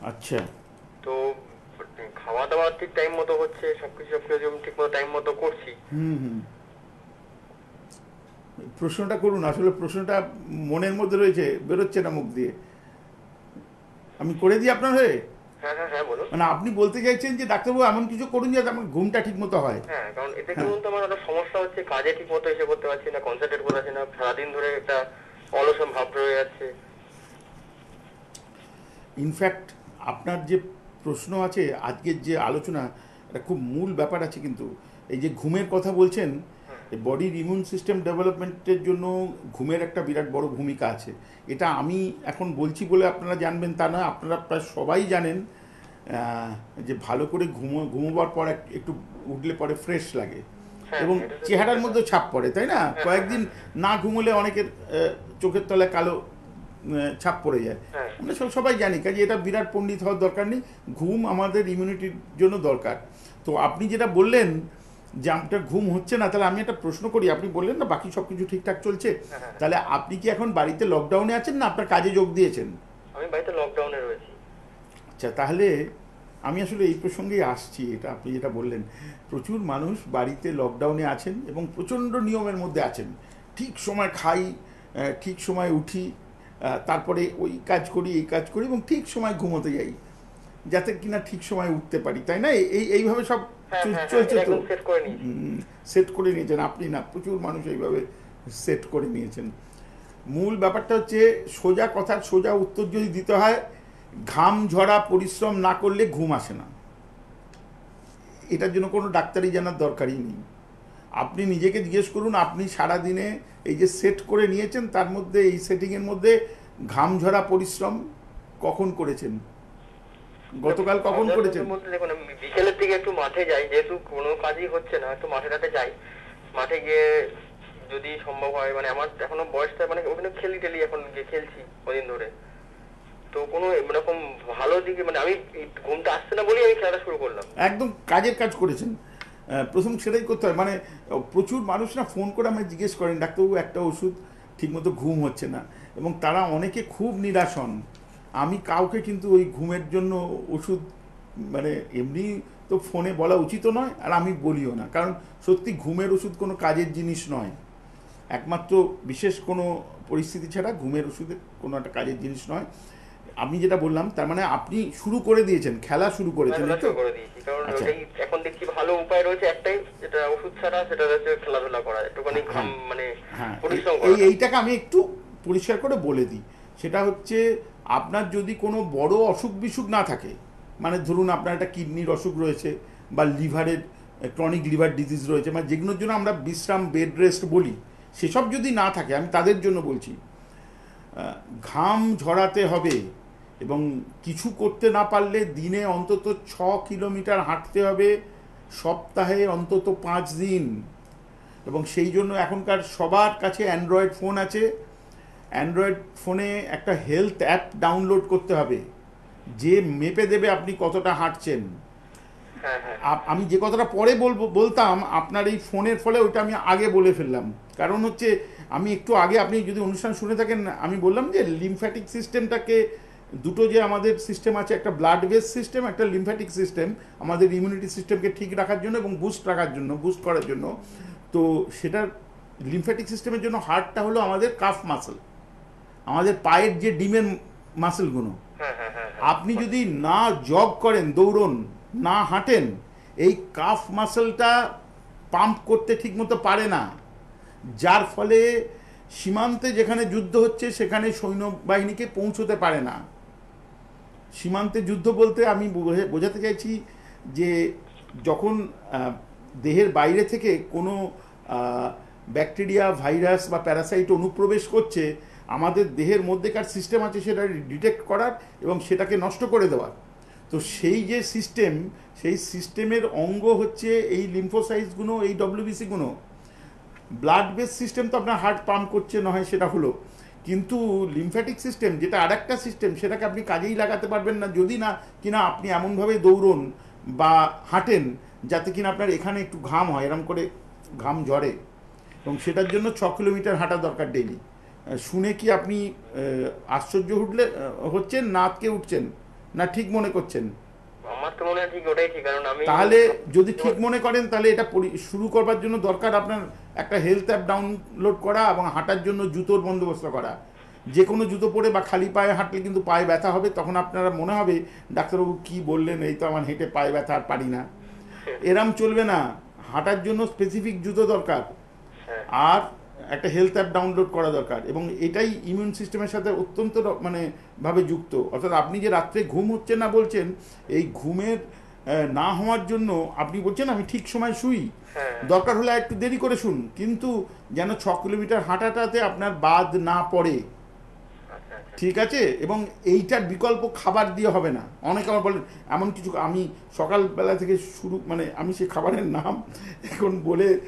আচ্ছা। তো খাওয়া দাওয়া ঠিক টাইম মতো হচ্ছে সবকিছু সবকিছু ঠিক মতো টাইম মতো করছি। হুম হুম। প্রশ্নটা করুন আসলে প্রশ্নটা মনের মধ্যে রয়েছে বেরোচ্ছে না মুখ দিয়ে। আমি করে দিই আপনার হয়ে? হ্যাঁ হ্যাঁ হ্যাঁ মানে আপনি বলতে চাইছেন যে ডাক্তারবাবু এমন কিছু করুন যাতে আমার ঘুমটা ঠিক মতো হয়। হ্যাঁ কারণ এতে হ্যাঁ। কিন্তু আমার একটা সমস্যা হচ্ছে কাজে ঠিক মতো এসে করতে পারছি না কনসেন্ট্রেট করতে পারছি না সারাদিন ধরে একটা অলসম ভাব রয়ে যাচ্ছে। ইনফ্যাক্ট আপনার যে প্রশ্ন আছে আজকের যে আলোচনা একটা খুব মূল ব্যাপার আছে কিন্তু। এই যে ঘুমের কথা বলছেন বডির ইমিউন সিস্টেম ডেভেলপমেন্টের জন্য ঘুমের একটা বিরাট বড় ভূমিকা আছে। এটা আমি এখন বলছি বলে আপনারা জানবেন তা নয় আপনারা প্রায় সবাই জানেন যে ভালো করে ঘুমো ঘুমোবার পর এক- একটু উঠলে পরে ফ্রেশ লাগে। হ্যাঁ, এবং চেহারার মধ্যে ছাপ পড়ে তাই না? কয়েকদিন না ঘুমোলে অনেকের চোখের তলায় কালো ছাপ পড়ে যায়। হ্যাঁ। আমরা সব সবাই জানি কাজে এটা বিরাট পণ্ডিত হওয়ার দরকার নেই ঘুম আমাদের ইমিউনিটির জন্য দরকার। তো আপনি যেটা বললেন যে আপনার ঘুম হচ্ছে না তাহলে আমি একটা প্রশ্ন করি। আপনি বললেন না বাকি সব কিছু ঠিকঠাক চলছে? হ্যাঁ। তাহলে আপনি কি এখন বাড়িতে লকডাউনে আছেন না আপনার কাজে যোগ দিয়েছেন? আমি বাড়িতে লকডাউনে রয়েছি। আচ্ছা তাহলে আমি আসলে এই প্রসঙ্গেই আসছি এটা আপনি যেটা বললেন। প্রচুর মানুষ বাড়িতে লকডাউনে আছেন এবং প্রচণ্ড নিয়মের মধ্যে আছেন। ঠিক সময় খাই ঠিক সময় উঠি তারপরে ওই কাজ করি এই কাজ করি এবং ঠিক সময় ঘুমোতে যাই। যাতে কিনা ঠিক সময় উঠতে পারি তাই না? এই এইভাবে সব হ্যাঁ, হ্যাঁ, চলছে হ্যাঁ, তো। সেট করে নিয়েছেন। আপনি না প্রচুর মানুষ এইভাবে সেট করে নিয়েছেন। মূল ব্যাপারটা হচ্ছে সোজা কথার সোজা উত্তর যদি দিতে হয় ঘাম ঝরা পরিশ্রম না করলে ঘুম আসে না। এটার জন্য কোনো ডাক্তারি জানার দরকারই নেই। আপনি নিজেকে জিজ্ঞেস করুন আপনি সারা দিনে এই যে সেট করে নিয়েছেন তার মধ্যে এই সেটিংয়ের মধ্যে ঘাম ঝরা পরিশ্রম কখন করেছেন? গতকাল কখন করেছেন? দেখুন আমি বিকেলের দিকে একটু মাঠে যাই যেহেতু কোনো কাজই হচ্ছে না একটু মাঠে টাঠে যাই। মাঠে গিয়ে যদি সম্ভব হয় মানে আমার এখনও বয়সটা মানে ওখানে খেলি টেলি এখন গিয়ে খেলছি কদিন ধরে। তো কোনো এরকম ভালো দিকে মানে আমি ঘুমটা আসছে না বলেই আমি খেলাটা শুরু করলাম। একদম কাজের কাজ করেছেন। প্রথম সেটাই করতে হয়। মানে প্রচুর মানুষ না ফোন করে আমায় জিজ্ঞেস করেন ডাক্তারবাবু একটা ওষুধ ঠিকমতো ঘুম হচ্ছে না। এবং তারা অনেকে খুব নিরাশ হন। আমি কাউকে কিন্তু ওই ঘুমের জন্য ওষুধ মানে এমনি তো ফোনে বলা উচিত নয় আর আমি বলিও না কারণ সত্যি ঘুমের ওষুধ কোনো কাজের জিনিস নয় একমাত্র বিশেষ কোনো পরিস্থিতি ছাড়া ঘুমের ওষুধের কোনো একটা কাজের জিনিস নয় আমি যেটা বললাম তার মানে আপনি শুরু করে দিয়েছেন খেলা শুরু করেছেন তো? আচ্ছা। এখন দেখছি ভালো উপায় রয়েছে একটাই যেটা ওষুধ ছাড়া সেটা হচ্ছে খেলাধুলা করা একটুখানি হ্যাঁ। মানে হ্যাঁ পরিশ্রম করা এইটাকে আমি একটু পরিষ্কার করে বলে দিই সেটা হচ্ছে আপনার যদি কোনো বড় অসুখ বিসুখ না থাকে মানে ধরুন আপনার একটা কিডনির অসুখ রয়েছে বা লিভারের ক্রনিক লিভার ডিজিজ রয়েছে মানে যেগুলোর জন্য আমরা বিশ্রাম বেড রেস্ট বলি, সেসব যদি না থাকে, আমি তাদের জন্য বলছি ঘাম ঝরাতে হবে এবং কিছু করতে না পারলে দিনে অন্তত ছ কিলোমিটার হাঁটতে হবে, সপ্তাহে অন্তত পাঁচ দিন। এবং সেই জন্য এখনকার সবার কাছে অ্যান্ড্রয়েড ফোন আছে অ্যান্ড্রয়েড ফোনে একটা হেলথ অ্যাপ ডাউনলোড করতে হবে। যে মেপে দেবে আপনি কতটা হাঁটছেন। হ্যাঁ হ্যাঁ। আমি যে কথাটা পরে বলব বলতাম আপনার এই ফোনের ফলে ওইটা আমি আগে বলে ফেললাম। কারণ হচ্ছে আমি একটু আগে আপনি যদি অনুষ্ঠান শুনে থাকেন আমি বললাম যে লিমফ্যাটিক সিস্টেমটাকে দুটো যে আমাদের সিস্টেম আছে একটা ব্লাড বেস সিস্টেম একটা লিমফ্যাটিক সিস্টেম আমাদের ইমিউনিটি সিস্টেমকে ঠিক রাখার জন্য এবং বুস্ট রাখার জন্য বুস্ট করার জন্য। তো সেটার লিমফ্যাটিক সিস্টেমের জন্য হার্টটা হলো আমাদের কাফ মাসল আমাদের পায়ের যে ডিমের মাসেলগুলো হ্যাঁ হ্যাঁ হ্যাঁ। আপনি যদি না জগ করেন দৌড়ন না হাঁটেন এই কাফ মাসেলটা পাম্প করতে ঠিকমতো পারে না যার ফলে সীমান্তে যেখানে যুদ্ধ হচ্ছে সেখানে সৈন্যবাহিনীকে পৌঁছতে পারে না সীমান্তে যুদ্ধ বলতে আমি বোঝা- বোঝাতে চাইছি যে যখন দেহের বাইরে থেকে কোনো ব্যাকটেরিয়া ভাইরাস বা প্যারাসাইট অনুপ্রবেশ করছে আমাদের দেহের মধ্যেকার সিস্টেম আছে সেটা ডিটেক্ট করার এবং সেটাকে নষ্ট করে দেওয়ার। তো সেই যে সিস্টেম সেই সিস্টেমের অঙ্গ হচ্ছে এই লিম্ফোসাইজগুলো এই ডব্লিউবিসিগুলো ব্লাড বেস সিস্টেম তো আপনার হার্ট পাম্প করছে না হয় সেটা হলো। কিন্তু লিমফ্যাটিক সিস্টেম যেটা আরেকটা সিস্টেম সেটাকে আপনি কাজেই লাগাতে পারবেন না। যদি না, কিনা আপনি এমনভাবে দৌড়ন বা হাঁটেন যাতে কিনা আপনার এখানে একটু ঘাম হয়, এরম করে ঘাম ঝরে। এবং সেটার জন্য ছ কিলোমিটার হাঁটা দরকার ডেইলি শুনে কি আপনি আশ্চর্য উঠলে হচ্ছেন না আটকে উঠছেন না ঠিক মনে করছেন? আমার তো মনে হয় ঠিক ওটাই ঠিক কারণ আমি তাহলে যদি ঠিক মনে করেন তাহলে এটা শুরু করবার জন্য দরকার আপনার একটা হেলথ অ্যাপ ডাউনলোড করা এবং হাঁটার জন্য জুতোর বন্দোবস্ত করা। যে কোনো জুতো পরে বা খালি পায়ে হাঁটলে কিন্তু পায়ে ব্যথা হবে তখন আপনারা মনে হবে ডাক্তারবাবু কি বললেন এই তো আমার হেঁটে পায়ে ব্যথা আর পারি না। এরম চলবে না। হাঁটার জন্য স্পেসিফিক জুতো দরকার। হ্যাঁ। আর একটা হেলথ অ্যাপ ডাউনলোড করা দরকার এবং এটাই ইমিউন সিস্টেমের সাথে অত্যন্ত মানে ভাবে যুক্ত। অর্থাৎ আপনি যে রাত্রে ঘুম হচ্ছে না বলছেন এই ঘুমের না হওয়ার জন্য আপনি বলছেন আমি ঠিক সময় শুই। হ্যাঁ। দরকার হলে একটু দেরি করে শুন। কিন্তু যেন ছ কিলোমিটার হাঁটাটাতে আপনার বাদ না পড়ে। ঠিক আছে? এবং এইটার বিকল্প খাবার দিয়ে হবে না। অনেকে আমার বলেন, এমন কিছু আমি সকালবেলা থেকে শুরু মানে আমি সেই খাবারের নাম এখন বলে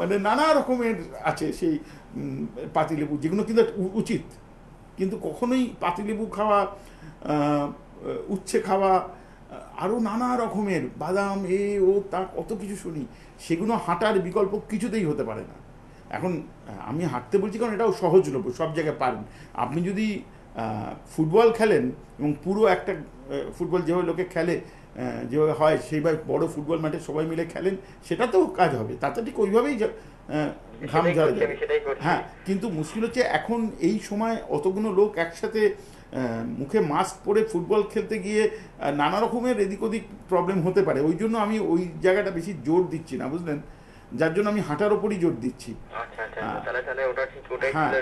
মানে নানা রকমের আছে সেই পাতিলেবু, যেগুলো কিন্তু উচিত। কিন্তু কখনোই পাতিলেবু খাওয়া উচ্ছে খাওয়া আরও নানা রকমের বাদাম, এ, ও, তা, কত কিছু শুনি, সেগুলো হাঁটার বিকল্প কিছুতেই হতে পারে না। এখন, আমি হাঁটতে বলছি কারণ এটাও সহজলভ্য, সব জায়গায় পারেন। আপনি যদি ফুটবল খেলেন এবং পুরো একটা ফুটবল যেভাবে লোকে খেলে যেভাবে হয় সেইভাবে বড় ফুটবল মাঠে সবাই মিলে খেলেন সেটা তো কাজ হবে তাতে ঠিক ওইভাবেই ঘাম ঝরা যাবে। হ্যাঁ কিন্তু মুশকিল হচ্ছে এখন এই সময় অতগুলো লোক একসাথে মুখে মাস্ক পরে ফুটবল খেলতে গিয়ে নানা রকমের এদিক ওদিক প্রবলেম হতে পারে ওই জন্য আমি ওই জায়গাটা বেশি জোর দিচ্ছি না বুঝলেন যার জন্য আমি হাঁটার ওপরই জোর দিচ্ছি আচ্ছা আচ্ছা হ্যাঁ। ওটাই হ্যাঁ।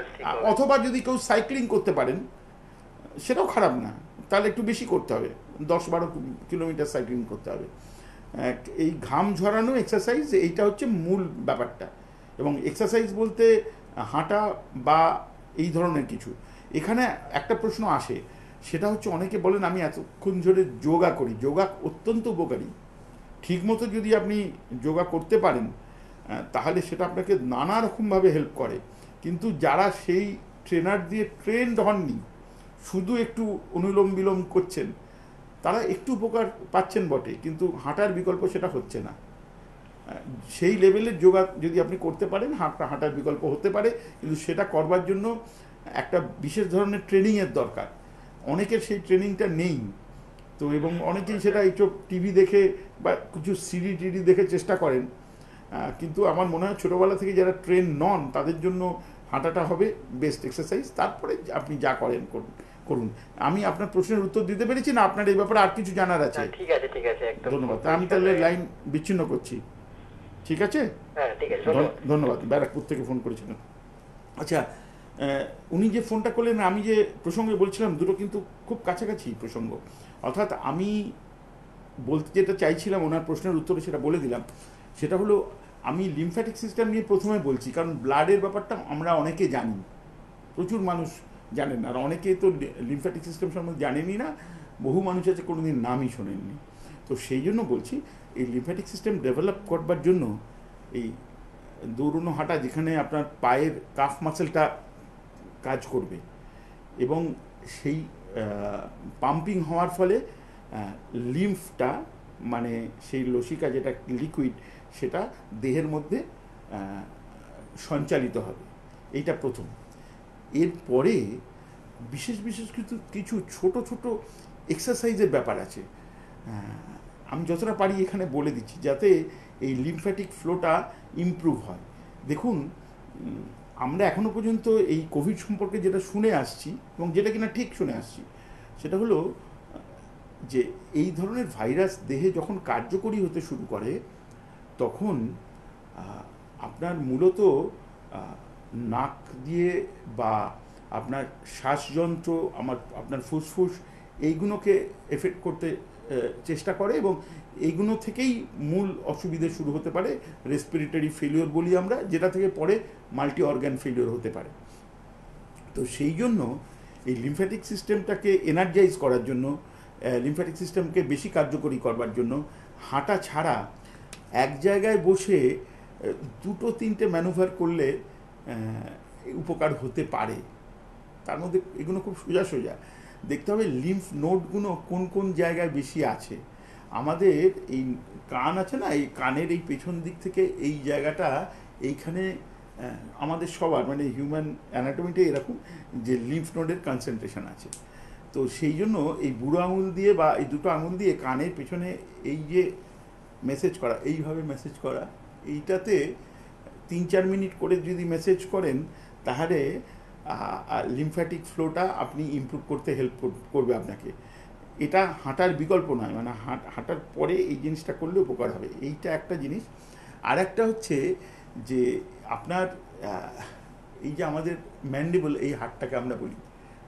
অথবা যদি কেউ সাইক্লিং করতে পারেন সেটাও খারাপ না। তাহলে একটু বেশি করতে হবে। দশ বারো কিলোমিটার সাইক্লিং করতে হবে। এই ঘাম ঝরানো এক্সারসাইজ এইটা হচ্ছে মূল ব্যাপারটা। এবং এক্সারসাইজ বলতে হাঁটা বা এই ধরনের কিছু। এখানে একটা প্রশ্ন আসে, সেটা হচ্ছে অনেকে বলেন, আমি এতক্ষণ ধরে যোগা করি। যোগা অত্যন্ত উপকারী। ঠিকমতো যদি আপনি যোগা করতে পারেন তাহলে সেটা আপনাকে নানা রকমভাবে হেল্প করে। কিন্তু যারা সেই ট্রেনার দিয়ে ট্রেন্ড হননি শুধু একটু অনুলোম বিলোম করছেন, তারা একটু উপকার পাচ্ছেন বটে, কিন্তু হাঁটার বিকল্প সেটা হচ্ছে না। সেই লেভেলের যোগা যদি আপনি করতে পারেন, হাঁটা, হাঁটার বিকল্প হতে পারে, কিন্তু সেটা করবার জন্য একটা বিশেষ ধরনের ট্রেনিংয়ের দরকার। অনেকের সেই ট্রেনিংটা নেই। তো এবং অনেকেই সেটা এইসব টিভি দেখে বা কিছু সিডি টিডি দেখে চেষ্টা করেন। কিন্তু আমার মনে হয় ছোটোবেলা থেকে যারা ট্রেন নন, তাদের জন্য হাঁটাটা হবে বেস্ট এক্সারসাইজ তারপরে আপনি যা করেন করুন। করুন। আমি আপনার প্রশ্নের উত্তর দিতে পেরেছি না আপনার এই ব্যাপারে আর কিছু জানার আছে? হ্যাঁ, ঠিক আছে ঠিক আছে একদম। ধন্যবাদ। তা আমি তাহলে লাইন বিচ্ছিন্ন করছি। ঠিক আছে? হ্যাঁ ঠিক আছে ধন্যবাদ। ধন্যবাদ। ব্যারাকপুর থেকে ফোন করেছিলেন। আচ্ছা উনি যে ফোনটা করলেন আমি যে প্রসঙ্গে বলছিলাম দুটো কিন্তু খুব কাছাকাছি প্রসঙ্গ। অর্থাৎ আমি বলতে যেটা চাইছিলাম ওনার প্রশ্নের উত্তরে সেটা বলে দিলাম। সেটা হলো আমি লিমফ্যাটিক সিস্টেম নিয়ে প্রথমে বলছি কারণ ব্লাডের ব্যাপারটা আমরা অনেকে জানি। প্রচুর মানুষ জানেন আর অনেকে তো লিমফ্যাটিক সিস্টেম সম্বন্ধে জানেনই না। বহু মানুষ আছে কোনোদিন নামই শোনেননি। তো সেই জন্য বলছি, এই লিমফ্যাটিক সিস্টেম ডেভেলপ করবার জন্য এই দৌড়নো হাঁটা যেখানে আপনার পায়ের কাফ মাসেলটা কাজ করবে এবং সেই পাম্পিং হওয়ার ফলে লিম্ফটা মানে সেই লসিকা যেটা লিকুইড সেটা দেহের মধ্যে সঞ্চালিত হবে। এইটা প্রথম। এরপরে বিশেষ বিশেষ কিছু কিছু ছোট ছোট এক্সারসাইজের ব্যাপার আছে। আমি যতটা পারি এখানে বলে দিচ্ছি যাতে এই লিমফ্যাটিক ফ্লোটা ইমপ্রুভ হয়। দেখুন আমরা এখনও পর্যন্ত এই কোভিড সম্পর্কে যেটা শুনে আসছি এবং যেটা কিনা ঠিক শুনে আসছি, সেটা হলো, যে এই ধরনের ভাইরাস দেহে যখন কার্যকরী হতে শুরু করে, তখন আপনার মূলত নাক দিয়ে বা আপনার শ্বাসযন্ত্র, আমার, আপনার ফুসফুস এইগুলোকে এফেক্ট করতে চেষ্টা করে এবং এইগুলো থেকেই মূল অসুবিধে শুরু হতে পারে রেসপিরেটরি ফেলিওর বলি আমরা, যেটা থেকে পরে মাল্টি অর্গান ফেলিওর হতে পারে। তো সেই জন্য এই লিমফ্যাটিক সিস্টেমটাকে এনার্জাইজ করার জন্য লিমফ্যাটিক সিস্টেমকে বেশি কার্যকরী করবার জন্য হাঁটা ছাড়া এক জায়গায় বসে দুটো, তিনটে ম্যানুভার করলে উপকার হতে পারে। তার মধ্যে এগুলো খুব সোজা সোজা। দেখতে হবে লিম্ফ নোটগুলো কোন কোন জায়গায় বেশি আছে। আমাদের এই কান আছে না, এই কানের এই পেছন দিক থেকে এই জায়গাটা, এইখানে আমাদের সবার মানে হিউম্যান অ্যানাটমিতে এরকম যে লিম্ফ নোডের কনসেন্ট্রেশন আছে। তো সেই জন্য এই বুড়ো আঙুল দিয়ে বা এই দুটো আঙুল দিয়ে কানের পেছনে এই যে মেসেজ করা, এইভাবে মেসেজ করা, এইটাতে তিন চার মিনিট করে যদি মেসেজ করেন, তাহলে লিমফ্যাটিক ফ্লোটা আপনি ইমপ্রুভ করতে হেল্প করবে আপনাকে। এটা হাঁটার বিকল্প নয় মানে হাঁট- হাঁটার পরে এই জিনিসটা করলে উপকার হবে। এইটা একটা জিনিস। আর একটা হচ্ছে যে, আপনার এই যে আমাদের ম্যান্ডেবল এই হাটটাকে আমরা বলি,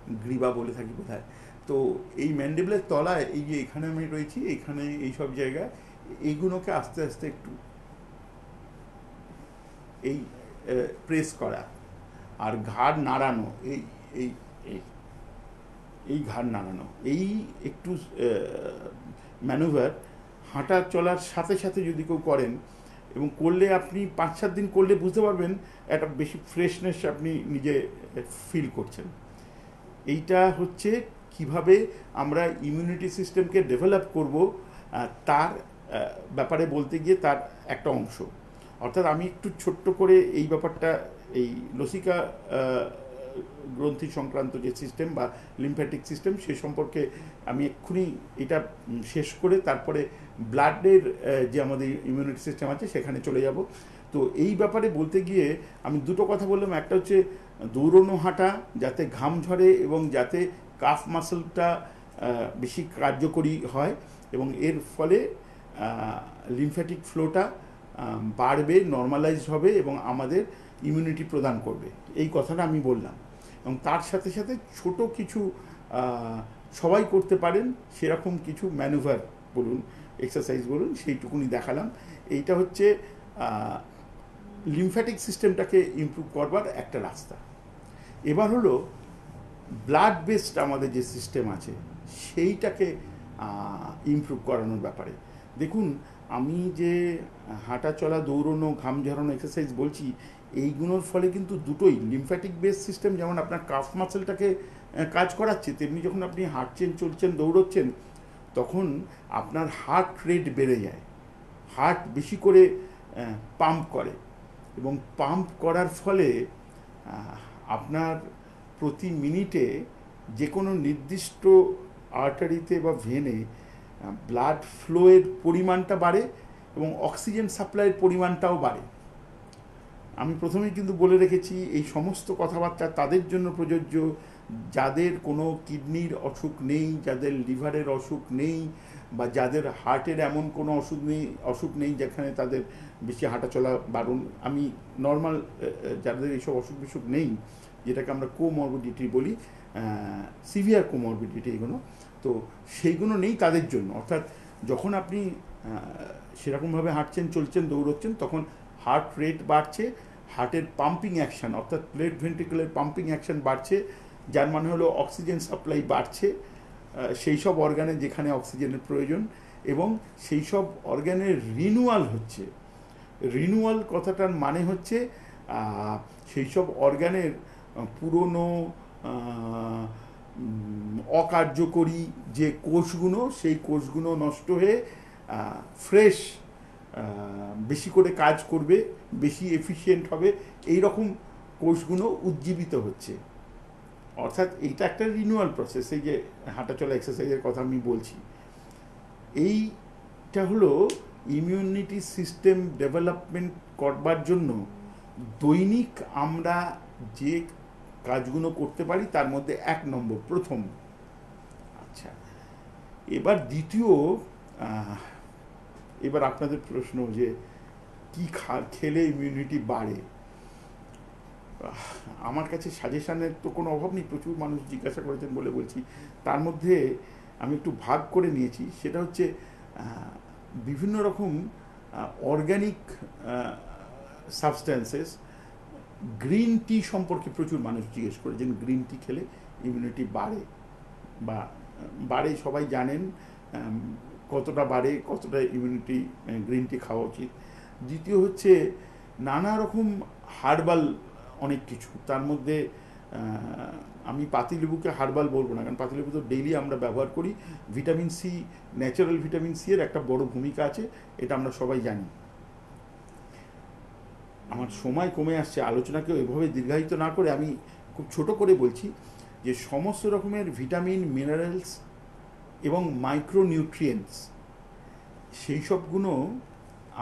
গ্রীবা বলে থাকি বোধহয়। তো এই ম্যান্ডেবলের তলায় এই যে এখানে আমি রয়েছি, এখানে এই সব জায়গায় এইগুলোকে আস্তে আস্তে একটু এই প্রেস করা। আর ঘাড় নাড়ানো, এই এই এই ঘাড় নাড়ানো। এই একটু ম্যানুভার হাঁটা চলার সাথে সাথে যদি কেউ করেন এবং করলে আপনি পাঁচ সাত দিন করলে বুঝতে পারবেন একটা বেশি ফ্রেশনেস আপনি নিজে ফিল করছেন। এইটা হচ্ছে কীভাবে আমরা ইমিউনিটি সিস্টেমকে ডেভেলপ করব তার ব্যাপারে বলতে গিয়ে তার একটা অংশ। অর্থাৎ আমি একটু ছোট্ট করে এই ব্যাপারটা, এই লসিকা গ্রন্থি সংক্রান্ত যে সিস্টেম বা লিম্ফ্যাটিক সিস্টেম সে সম্পর্কে আমি এক্ষুনি এটা শেষ করে তারপরে ব্লাডের যে আমাদের ইমিউনিটি সিস্টেম আছে সেখানে চলে যাব। তো এই ব্যাপারে বলতে গিয়ে আমি দুটো কথা বললাম। একটা হচ্ছে দৌড়নো হাঁটা, যাতে ঘাম ঝরে এবং যাতে কাফ মাসলটা বেশি কার্যকরী হয় এবং এর ফলে লিম্ফ্যাটিক ফ্লোটা বাড়বে নর্মালাইজ হবে এবং আমাদের ইমিউনিটি প্রদান করবে। এই কথাটা আমি বললাম। এবং তার সাথে সাথে ছোট কিছু সবাই করতে পারেন, সেরকম কিছু ম্যানুভার বলুন এক্সারসাইজ বলুন, সেইটুকুনি দেখালাম। এইটা হচ্ছে লিমফ্যাটিক সিস্টেমটাকে ইমপ্রুভ করবার একটা রাস্তা। এবার হলো ব্লাড বেসড আমাদের যে সিস্টেম আছে, সেইটাকে ইমপ্রুভ করানোর ব্যাপারে। দেখুন আমি যে হাঁটা চলা, দৌড়নো, ঘাম ঝরানো এক্সারসাইজ বলছি, এইগুলোর ফলে কিন্তু দুটোই লিমফ্যাটিক বেস সিস্টেম যেমন আপনার কাফ মাসেলটাকে কাজ করাচ্ছে, তেমনি যখন আপনি হাঁটছেন, চলছেন, দৌড়চ্ছেন, তখন আপনার হার্ট রেট বেড়ে যায়। হার্ট বেশি করে পাম্প করে। এবং পাম্প করার ফলে আপনার প্রতি মিনিটে যে কোনো নির্দিষ্ট আর্টারিতে বা ভেনে ব্লাড ফ্লোয়ের পরিমাণটা বাড়ে এবং অক্সিজেন সাপ্লাইয়ের পরিমাণটাও বাড়ে। আমি প্রথমেই কিন্তু বলে রেখেছি, এই সমস্ত কথাবার্তা তাদের জন্য প্রযোজ্য। যাদের কোনো কিডনির অসুখ নেই, যাদের লিভারের অসুখ নেই বা যাদের হার্টের এমন কোনো অসুখ নেই অসুখ নেই যেখানে তাদের বেশি হাঁটাচলা বারণ, আমি নর্মাল যাদের এইসব অসুখ বিসুখ নেই, যেটাকে আমরা কোমরবিডিটি বলি সিভিয়ার কোমরবিডিটি এগুলো তো সেইগুলো নেই তাদের জন্য। অর্থাৎ যখন আপনি সেরকমভাবে হাঁটছেন, চলছেন, দৌড়চ্ছেন, তখন হার্ট রেট বাড়ছে হার্টের পাম্পিং অ্যাকশন অর্থাৎ প্লেট ভেন্ট্রিকুলার পাম্পিং অ্যাকশন বাড়ছে, যার মানে হলো অক্সিজেন সাপ্লাই বাড়ছে সেই সব অর্গানে যেখানে অক্সিজেনের প্রয়োজন এবং সেই সব অর্গানের রিনুয়াল হচ্ছে। রিনুয়াল কথাটার মানে হচ্ছে সেই সব অর্গানের পুরনো অকার্যকরী যে কোষগুলো, সেই কোষগুলো নষ্ট হয়ে ফ্রেশ বেশি করে কাজ করবে, বেশি এফিশিয়েন্ট হবে এই রকম কোষগুলো উজ্জীবিত হচ্ছে। অর্থাৎ এইটা একটা রিনিউয়াল প্রসেস এই যে হাঁটাচলা এক্সারসাইজের কথা আমি বলছি। এইটা হলো ইমিউনিটি সিস্টেম ডেভেলপমেন্ট করবার জন্য দৈনিক আমরা যে কাজগুলো করতে পারি তার মধ্যে এক নম্বর প্রথম। আচ্ছা। এবার দ্বিতীয় এবার আপনাদের প্রশ্ন যে কি খা খেলে ইমিউনিটি বাড়ে? আমার কাছে সাজেশানের তো কোনো অভাব নেই প্রচুর মানুষ জিজ্ঞাসা করেছেন বলে বলছি। তার মধ্যে আমি একটু ভাগ করে নিয়েছি সেটা হচ্ছে বিভিন্ন রকম অর্গ্যানিক সাবস্ট্যান্সেস গ্রিন টি সম্পর্কে প্রচুর মানুষ জিজ্ঞেস করেছেন গ্রিন টি খেলে ইমিউনিটি বাড়ে বা, বাড়ে সবাই জানেন কতটা বাড়ে, কতটা ইমিউনিটি গ্রিন টি খাওয়া উচিত। দ্বিতীয় হচ্ছে নানা রকম হার্বাল অনেক কিছু, তার মধ্যে আমি পাতিলেবুকে হার্বাল বলব না, কারণ পাতিলেবু তো ডেইলি আমরা ব্যবহার করি। Vitamin C natural vitamin C এর একটা বড় ভূমিকা আছে, এটা আমরা সবাই জানি। আমার সময় কমে আসছে, আলোচনাকে ওইভাবে দীর্ঘায়িত না করে আমি খুব ছোট করে বলছি যে সমস্ত রকমের ভিটামিন, মিনারেলস এবং মাইক্রোনিউট্রিয়েন্টস, সেই সবগুলো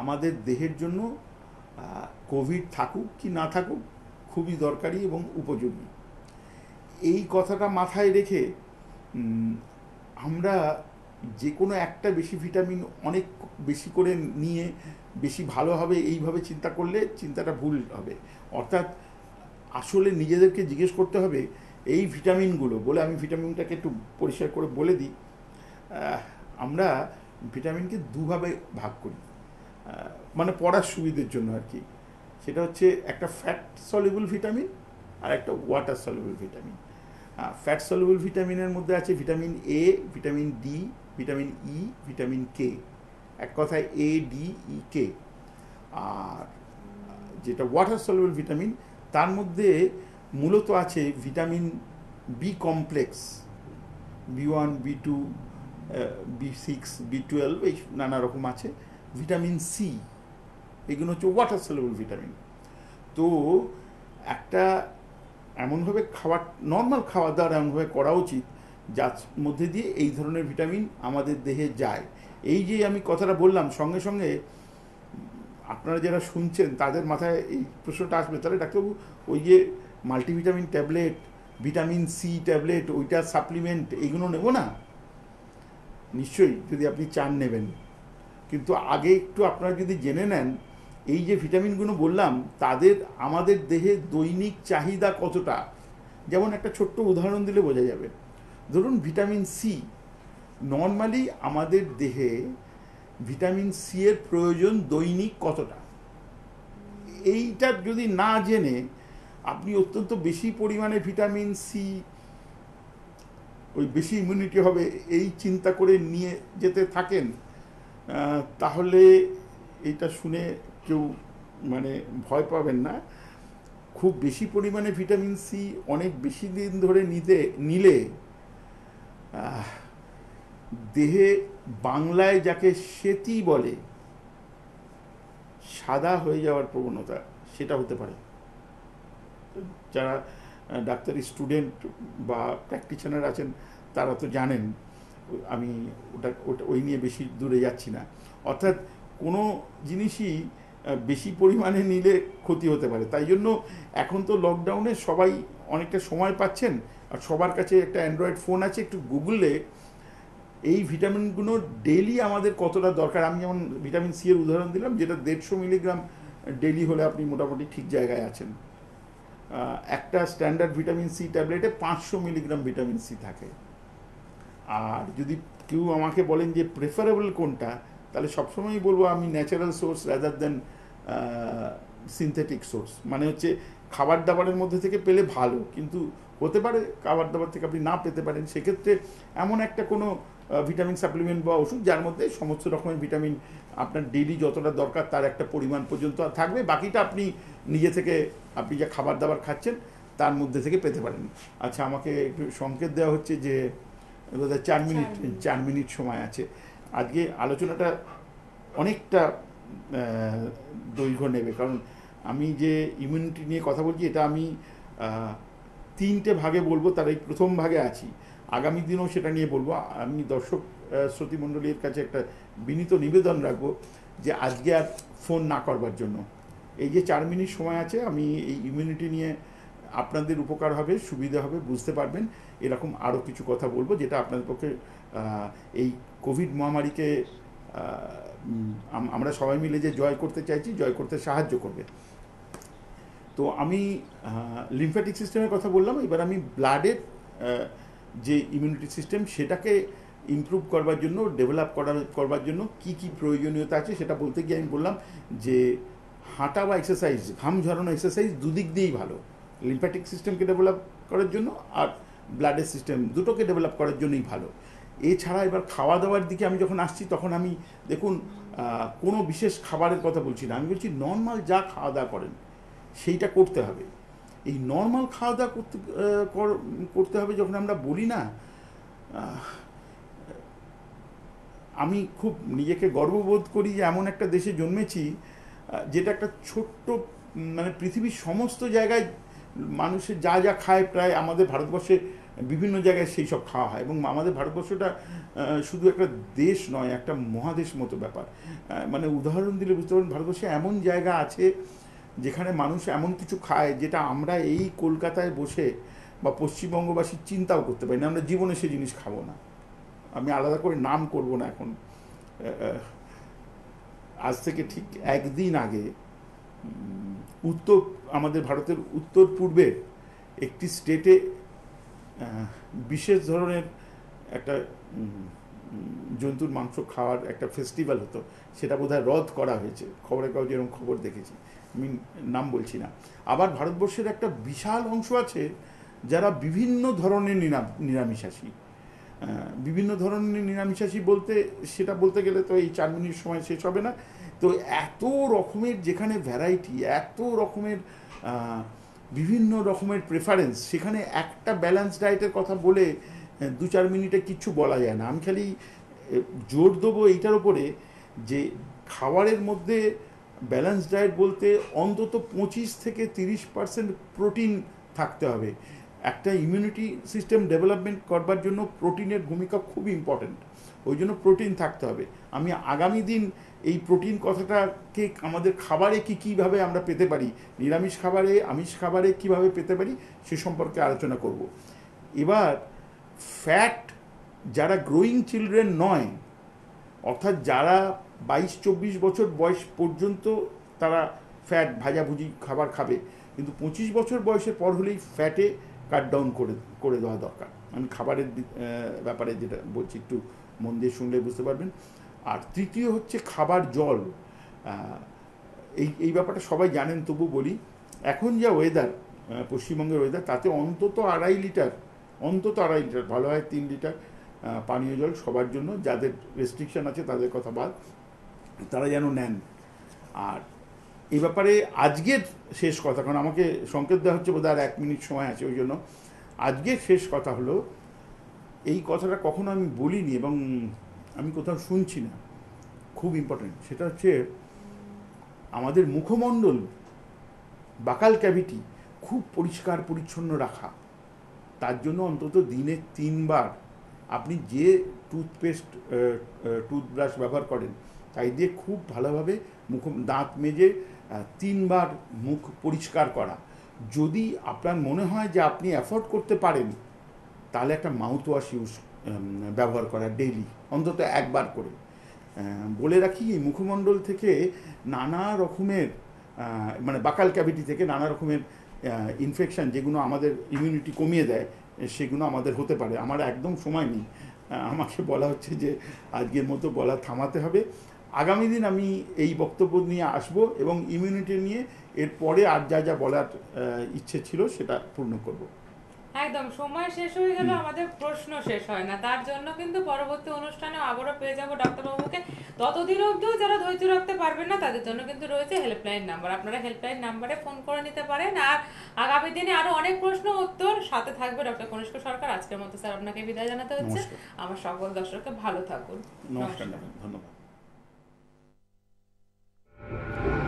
আমাদের দেহের জন্য কোভিড থাকুক কি না থাকুক খুবই দরকারি এবং উপযোগী। এই কথাটা মাথায় রেখে আমরা যে কোনো একটা বেশি ভিটামিন অনেক বেশি করে নিয়ে বেশি ভালো হবে এইভাবে চিন্তা করলে চিন্তাটা ভুল হবে। অর্থাৎ আসলে নিজেদেরকে জিজ্ঞেস করতে হবে, এই ভিটামিনগুলো বলে আমি ভিটামিনটাকে একটু পরিষ্কার করে বলে দিই আমরা ভিটামিনকে দুভাবে ভাগ করি। মানে পড়ার সুবিধের জন্য আর কি। সেটা হচ্ছে একটা ফ্যাট সলিবল ভিটামিন আর একটা water soluble vitamin fat soluble ভিটামিনের মধ্যে আছে vitamin A vitamin D vitamin E vitamin K এক কথায় এ ডি ই কে আর যেটা ওয়াটার সলিবল ভিটামিন তার মধ্যে মূলত আছে vitamin B complex B one B two B six B twelve এই নানা রকম আছে। ভিটামিন সি এগুলো হচ্ছে ওয়াটার সলিবল ভিটামিন তো একটা এমনভাবে খাবার নর্মাল খাওয়া দাওয়ার এমনভাবে করা উচিত, যার মধ্যে দিয়ে এই ধরনের ভিটামিন আমাদের দেহে যায়। এই যে আমি কথাটা বললাম, সঙ্গে সঙ্গে আপনারা যারা শুনছেন, তাদের মাথায় এই প্রশ্নটা আসবে। তাহলে ডাক্তারবাবু, ওই যে multivitamin tablet, vitamin C tablet, ওইটা সাপ্লিমেন্ট এইগুলো নেব না? নিশ্চয়ই যদি আপনি চান নেবেন। কিন্তু আগে একটু আপনারা যদি জেনে নেন, এই যে ভিটামিনগুলো বললাম, তাদের, আমাদের দেহে দৈনিক চাহিদা কতটা? যেমন একটা ছোট্ট উদাহরণ দিলে বোঝা যাবে। ধরুন ভিটামিন সি নর্মালি আমাদের দেহে ভিটামিন সি এর প্রয়োজন দৈনিক কতটা? এইটা যদি না জেনে আপনি অত্যন্ত বেশি পরিমাণে ভিটামিন সি ওই বেশি ইমিউনিটি হবে, এই চিন্তা করে নিয়ে যেতে থাকেন তাহলে এটা শুনে কেউ মানে ভয় পাবেন না। খুব বেশি পরিমাণে ভিটামিন সি অনেক বেশি দিন ধরে নিতে, নিলে দেহে বাংলায় যাকে সেতি বলে, সাদা হয়ে যাওয়ার প্রবণতা সেটা হতে পারে। যারা ডাক্তারি স্টুডেন্ট বা প্র্যাকটিশনার আছেন, তারা তো জানেন, আমি ওটা ওটা, ওই নিয়ে বেশি দূরে যাচ্ছি না। অর্থাৎ কোনো জিনিসই বেশি পরিমাণে নিলে ক্ষতি হতে পারে। তাই জন্য এখন তো লকডাউনে সবাই অনেকটা সময় পাচ্ছেন, আর সবার কাছে একটা অ্যান্ড্রয়েড ফোন আছে, একটু গুগলে এই ভিটামিনগুলো ডেলি আমাদের কতটা দরকার? আমি যেমন ভিটামিন সি এর উদাহরণ দিলাম, যেটা দেড়শো মিলিগ্রাম ডেলি হলে আপনি মোটামুটি ঠিক জায়গায় আছেন। একটা স্ট্যান্ডার্ড ভিটামিন সি ট্যাবলেটে পাঁচশো মিলিগ্রাম ভিটামিন সি থাকে। আর যদি কেউ আমাকে বলেন যে প্রেফারেবল কোনটা, তাহলে সবসময়ই বলব আমি natural source rather than synthetic source মানে হচ্ছে খাবার দাবারের মধ্যে থেকে পেলে ভালো, কিন্তু হতে পারে খাবার দাবার থেকে আপনি না পেতে পারেন। সেক্ষেত্রে এমন একটা কোনো ভিটামিন সাপ্লিমেন্ট বা ওষুধ যার মধ্যে সমস্ত রকমের ভিটামিন আপনার ডেলি যতটা দরকার তার একটা পরিমাণ পর্যন্ত থাকবে। বাকিটা আপনি নিজে থেকে আপনি যা খাবার দাবার খাচ্ছেন তার মধ্যে থেকে পেতে পারেন। আচ্ছা আমাকে একটু সংকেত দেওয়া হচ্ছে যে বোধহয় চার মিনিট মিনিট। চার মিনিট সময় আছে। আজকে আলোচনাটা অনেকটা দৈর্ঘ্য নেবে। কারণ আমি যে ইমিউনিটি নিয়ে কথা বলছি এটা আমি তিনটে ভাগে বলব তার এই প্রথম ভাগে আছি। আগামী দিনেও সেটা নিয়ে বলব। আমি দর্শক আহ, শ্রোতী মণ্ডলীর কাছে একটা বিনীত নিবেদন রাখব যে আজকে আর ফোন না করবার জন্য। এই যে চার মিনিট সময় আছে আমি এই ইমিউনিটি নিয়ে আপনাদের উপকার হবে সুবিধা হবে বুঝতে পারবেন। এরকম আরও কিছু কথা বলব যেটা আপনাদের পক্ষে এই কোভিড মহামারীকে আমরা সবাই মিলে যে জয় করতে চাইছি জয় করতে সাহায্য করবে। তো আমি লিম্ফ্যাটিক সিস্টেমের কথা বললাম এবার আমি ব্লাডের যে ইমিউনিটি সিস্টেম সেটাকে ইমপ্রুভ করবার জন্য ডেভেলপ করার, করবার জন্য কি কি প্রয়োজনীয়তা আছে সেটা বলতে গিয়ে আমি বললাম যে হাঁটা বা এক্সারসাইজ ঘাম ঝরানো এক্সারসাইজ দুদিক দিয়েই ভালো। লিম্ফ্যাটিক সিস্টেমকে ডেভেলপ করার জন্য আর ব্লাডের সিস্টেম দুটোকে ডেভেলপ করার জন্যই ভালো। এছাড়া এবার খাওয়া দাওয়ার দিকে আমি যখন আসছি, তখন আমি দেখুন কোনো বিশেষ খাবারের কথা বলছি না। আমি বলছি নর্মাল যা খাওয়া দাওয়া করেন, সেইটা করতে হবে। এই নর্মাল খাওয়া দাওয়া করতে কর- করতে হবে যখন আমরা বলি না আমি খুব নিজেকে গর্ববোধ করি যে এমন একটা দেশে জন্মেছি যেটা একটা ছোট্ট মানে পৃথিবীর সমস্ত জায়গায় মানুষের যা যা খায় প্রায় আমাদের ভারতবর্ষে বিভিন্ন জায়গায় সেই সব খাওয়া হয় এবং আমাদের ভারতবর্ষটা শুধু একটা দেশ নয়, একটা মহাদেশ মতো ব্যাপার। মানে উদাহরণ দিলে বুঝতে পারেন ভারতবর্ষে এমন জায়গা আছে যেখানে মানুষ এমন কিছু খায় যেটা আমরা এই কলকাতায় বসে বা পশ্চিমবঙ্গবাসী চিন্তাও করতে পারি না, আমরা জীবনে সে জিনিস খাব না। আমি আলাদা করে নাম করব না এখন। আজ থেকে ঠিক একদিন আগে উত্তর, আমাদের ভারতের উত্তর পূর্বের একটি স্টেটে বিশেষ ধরনের একটা জন্তুর মাংস খাওয়ার একটা ফেস্টিভ্যাল হতো। সেটা বোধহয় রদ করা হয়েছে। খবরের কাগজে এরকম খবর দেখেছি। আমি নাম বলছি না। আবার ভারতবর্ষের একটা বিশাল অংশ আছে যারা বিভিন্ন ধরনের নিরাম- নিরামিষাশী। বিভিন্ন ধরনের নিরামিষাশী বলতে, সেটা বলতে গেলে তো এই চার মিনিট সময় শেষ হবে না। তো এত রকমের যেখানে ভ্যারাইটি এত রকমের বিভিন্ন রকমের প্রেফারেন্স সেখানে একটা ব্যালেন্স ডায়েটের কথা বলে দু চার মিনিটে কিচ্ছু বলা যায় না। আমি খালি জোর দেবো এইটার ওপরে যে খাবারের মধ্যে ব্যালেন্স ডায়েট বলতে অন্তত পঁচিশ থেকে তিরিশ পার্সেন্ট প্রোটিন থাকতে হবে। একটা ইমিউনিটি সিস্টেম ডেভেলপমেন্ট করবার জন্য প্রোটিনের ভূমিকা খুব ইম্পর্ট্যান্ট ওই জন্য প্রোটিন থাকতে হবে। আমি আগামী দিন এই প্রোটিন কথাটাকে আমাদের খাবারে কি, কীভাবে আমরা পেতে পারি, নিরামিষ খাবারে, আমিষ খাবারে কীভাবে পেতে পারি, সে সম্পর্কে আলোচনা করব। এবার ফ্যাট যারা গ্রোয়িং চিলড্রেন নয়, অর্থাৎ যারা বাইশ চব্বিশ বছর বয়স পর্যন্ত তারা ফ্যাট ভাজাভুজি খাবার খাবে। কিন্তু পঁচিশ বছর বয়সের পর হলেই ফ্যাটে কাট ডাউন করে করে দেওয়া দরকার। আমি খাবারের ব্যাপারে যেটা বলছি, একটু মন দিয়ে শুনলে বুঝতে পারবেন। আর তৃতীয় হচ্ছে খাবার জল। এই এই ব্যাপারটা সবাই জানেন, তবু বলি, এখন যা ওয়েদার পশ্চিমবঙ্গের ওয়েদার তাতে অন্তত আড়াই লিটার, অন্তত আড়াই লিটার, ভালো হয় তিন লিটার পানীয় জল সবার জন্য, যাদের রেস্ট্রিকশন আছে তাদের কথা বাদ। তারা যেন নেন। আর এই ব্যাপারে আজকের শেষ কথা, কারণ আমাকে সংকেত দেওয়া হচ্ছে বোধহয় আর এক মিনিট সময় আছে ওই জন্য। আজকের শেষ কথা হলো, এই কথাটা কখনো আমি বলিনি এবং আমি কোথাও শুনছি না। খুব ইম্পর্টেন্ট সেটা হচ্ছে আমাদের মুখমণ্ডল, বাকাল ক্যাভিটি খুব পরিষ্কার পরিচ্ছন্ন রাখা। তার জন্য অন্তত দিনে তিনবার আপনি যে টুথপেস্ট টুথব্রাশ ব্যবহার করেন তাই দিয়ে খুব ভালোভাবে মুখ দাঁত মেজে তিনবার মুখ পরিষ্কার করা। যদি আপনার মনে হয় যে আপনি অ্যাফোর্ড করতে পারেন, তাহলে একটা মাউথ ওয়াশ ইউজ ব্যবহার করা ডেইলি, অন্তত একবার করে। বলে রাখি মুখমণ্ডল থেকে নানা রকমের মানে বাকাল ক্যাভিটি থেকে নানা রকমের ইনফেকশন যেগুলো আমাদের ইমিউনিটি কমিয়ে দেয়, সেগুলো আমাদের হতে পারে। আমার একদম সময় নেই। আমাকে বলা হচ্ছে যে আজকের মতো বলা থামাতে হবে। আগামী দিন আমি এই বক্তব্য নিয়ে আসব এবং ইমিউনিটি নিয়ে এরপরে আর যা যা বলার ইচ্ছে ছিল সেটা পূর্ণ করব। একদম সময় শেষ হয়ে গেল আমাদের প্রশ্ন শেষ হয় না। তার জন্য কিন্তু পরবর্তী অনুষ্ঠানে আবারও পেয়ে যাব ডাক্তারবাবুকে ততদিন অবধিও যারা ধৈর্য রাখতে পারবেন না তাদের জন্য কিন্তু রয়েছে হেল্পলাইন নাম্বার আপনারা হেল্পলাইন নাম্বারে ফোন করে নিতে পারেন। আর আগামী দিনে আরও অনেক প্রশ্ন উত্তর সাথে থাকবে ডক্টর কনিষ্ক সরকার। আজকের মতো স্যার আপনাকে বিদায় জানাতে হচ্ছে। আমার সকল দর্শককে ভালো থাকুন। নমস্কার ধন্যবাদ। Thank you.